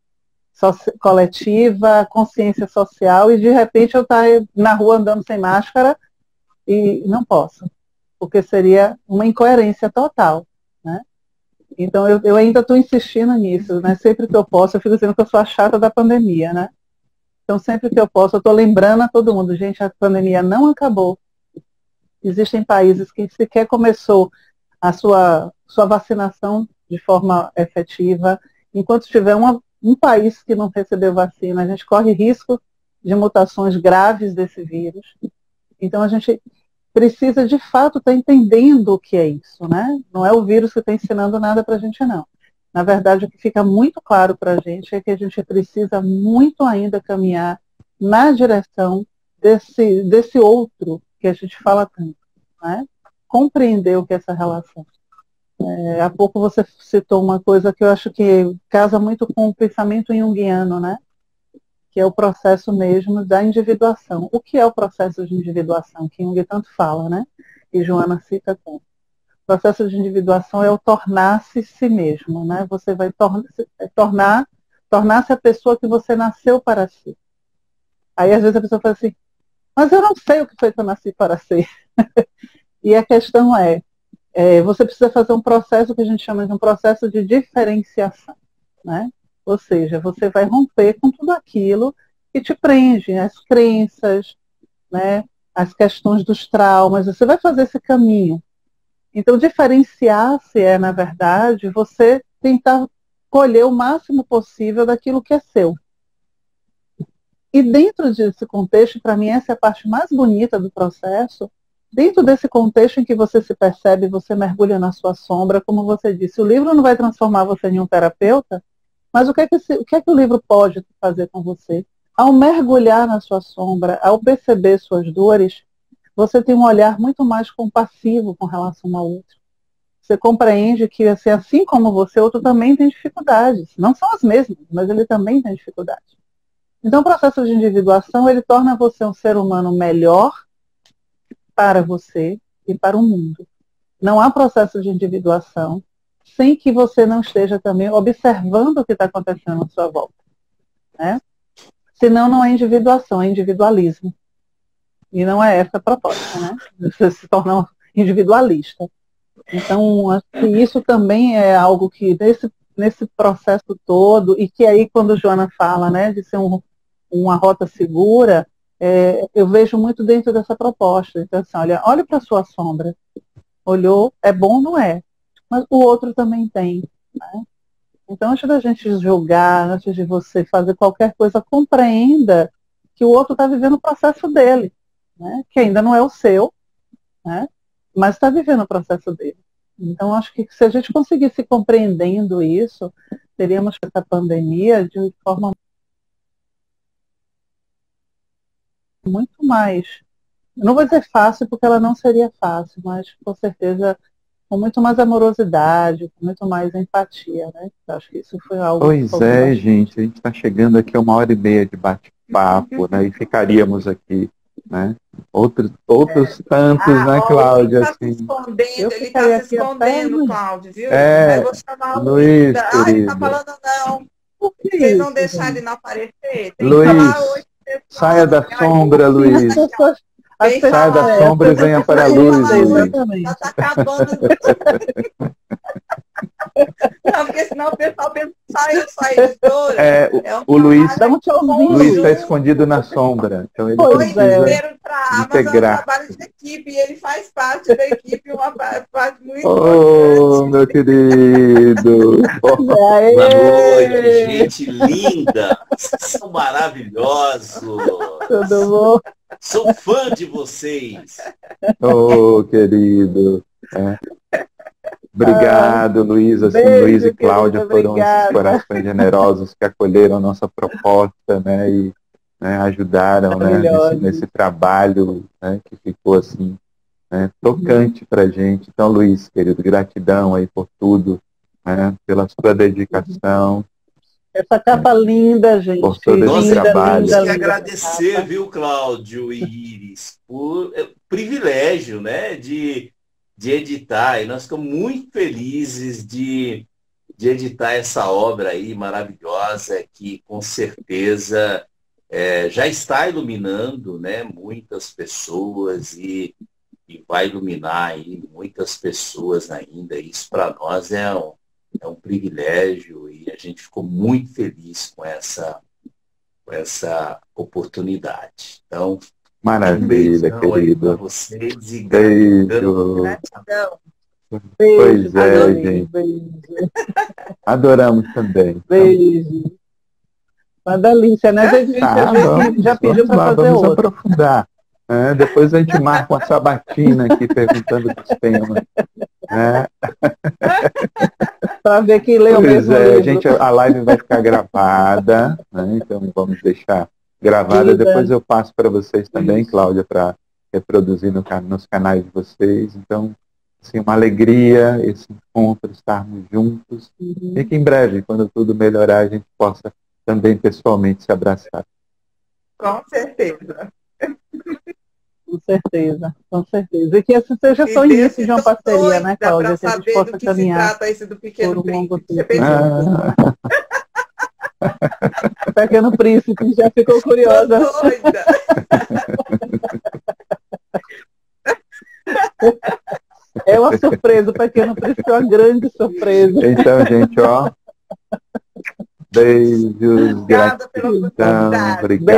coletiva, consciência social, e de repente eu estar tá na rua andando sem máscara e não posso, porque seria uma incoerência total. Né? Então eu, eu ainda estou insistindo nisso, né? Sempre que eu posso, eu fico dizendo que eu sou a chata da pandemia, né? Então sempre que eu posso, eu estou lembrando a todo mundo, gente, a pandemia não acabou. Existem países que sequer começou a sua, sua vacinação de forma efetiva. Enquanto tiver uma, um país que não recebeu vacina, a gente corre risco de mutações graves desse vírus. Então a gente precisa de fato estar tá entendendo o que é isso, né? Não é o vírus que está ensinando nada para a gente, não. Na verdade, o que fica muito claro para a gente é que a gente precisa muito ainda caminhar na direção desse, desse outro que a gente fala tanto, né? Compreender o que é essa relação. É, há pouco você citou uma coisa que eu acho que casa muito com o pensamento junguiano, né? que é o processo mesmo da individuação. O que é o processo de individuação? Que Jung tanto fala, né? E Joana cita tanto. Processo de individuação é o tornar-se si mesmo, né? Você vai tor é tornar tornar-se a pessoa que você nasceu para ser. Aí às vezes a pessoa fala assim, mas eu não sei o que foi que eu nasci para ser. e a questão é, é, você precisa fazer um processo que a gente chama de um processo de diferenciação. Né? Ou seja, você vai romper com tudo aquilo que te prende, as crenças, né, as questões dos traumas, você vai fazer esse caminho. Então, diferenciar-se é, na verdade, você tentar colher o máximo possível daquilo que é seu. E dentro desse contexto, para mim, essa é a parte mais bonita do processo, dentro desse contexto em que você se percebe, você mergulha na sua sombra, como você disse, o livro não vai transformar você em um terapeuta, mas o que, é que, o que é que o livro pode fazer com você? Ao mergulhar na sua sombra, ao perceber suas dores, você tem um olhar muito mais compassivo com relação ao outro. Você compreende que, assim, assim como você, outro também tem dificuldades. Não são as mesmas, mas ele também tem dificuldades. Então, o processo de individuação, ele torna você um ser humano melhor para você e para o mundo. Não há processo de individuação sem que você não esteja também observando o que está acontecendo à sua volta. Né? Senão não é individuação, é individualismo. E não é essa a proposta, né? Você se tornar individualista. Então, que isso também é algo que nesse, nesse processo todo, e que aí quando Joana fala né, de ser um, uma rota segura, é, eu vejo muito dentro dessa proposta. Então, assim, olha, olha para a sua sombra. Olhou, é bom, não é? mas o outro também tem. Né? Então, antes da gente julgar, antes de você fazer qualquer coisa, compreenda que o outro está vivendo o processo dele, né? que ainda não é o seu, né? mas está vivendo o processo dele. Então, acho que se a gente conseguisse compreendendo isso, teríamos essa pandemia de forma muito mais. não vou dizer fácil, porque ela não seria fácil, mas com certeza com muito mais amorosidade, com muito mais empatia, né? Eu acho que isso foi algo. Pois é, gente, a gente está chegando aqui a uma hora e meia de bate-papo, né? E ficaríamos aqui, né? Outros, outros é. tantos, ah, né, Cláudia? Ele está assim. se escondendo, ele está se escondendo, Cláudio, viu? É, eu vou chamar o Luiz. Ah, ele está falando não. Vocês vão deixar ele não aparecer? Tem Luiz, que falar hoje, saia da sombra, Luiz. Sai da sombra e venha para a luz. Exatamente. Já está acabando. Não, porque senão o pessoal pensa, sou a editora. É, o, É o Luiz, um está escondido na sombra. Então ele Pois precisa. primeiro para a Amazon é um integrar. trabalho de equipe e ele faz parte da equipe, uma pa- parte muito Oh, importante. meu querido! Aê! Boa noite, gente linda. São maravilhosos. Tudo bom? Sou fã de vocês. Oh, querido! É. Obrigado, Luiz. Assim, beijo, Luiz e Cláudia foram obrigada. esses corações generosos que acolheram a nossa proposta, né? E né, ajudaram né, nesse, nesse trabalho né, que ficou assim, né, tocante pra gente. Então, Luiz, querido, gratidão aí por tudo, né, pela sua dedicação. Essa capa linda, gente. Por todo esse linda, trabalho. linda, Temos que linda agradecer, capa. viu, Cláudio e Iris, por é, privilégio, né, de, de editar. E nós ficamos muito felizes de, de editar essa obra aí maravilhosa que com certeza é, já está iluminando, né, muitas pessoas e, e vai iluminar aí muitas pessoas ainda. Isso para nós é um, é um privilégio e a gente ficou muito feliz com essa com essa oportunidade. Então, Maravilha, querido. vocês e Beijo. Gratidão. Beijo, Pois é, beijo, gente. Beijo, Adoramos também. beijo. Uma delícia, né? A gente Tá, já, vamos, já pediu para fazer vamos outro. aprofundar. né? depois a gente marca uma sabatina aqui perguntando dos temas. né? Para ver quem leu o Pois mesmo é, livro. gente, a live vai ficar gravada, né? então vamos deixar gravada. Depois eu passo para vocês também, Cláudia, para reproduzir no nos canais de vocês. Então, assim, uma alegria esse encontro, estarmos juntos. Uhum. E que em breve, quando tudo melhorar, a gente possa também pessoalmente se abraçar. Com certeza. Com certeza, com certeza. E que esse seja só o início de uma parceria, né, Cláudia? Que a gente possa caminhar trata esse do pequeno por um longo tempo. Ah, Pequeno Príncipe já ficou Tô curiosa. doida. É uma surpresa, o Pequeno Príncipe é uma grande surpresa. então, gente, ó. Beijos, Obrigada pela gratidão, oportunidade. obrigado.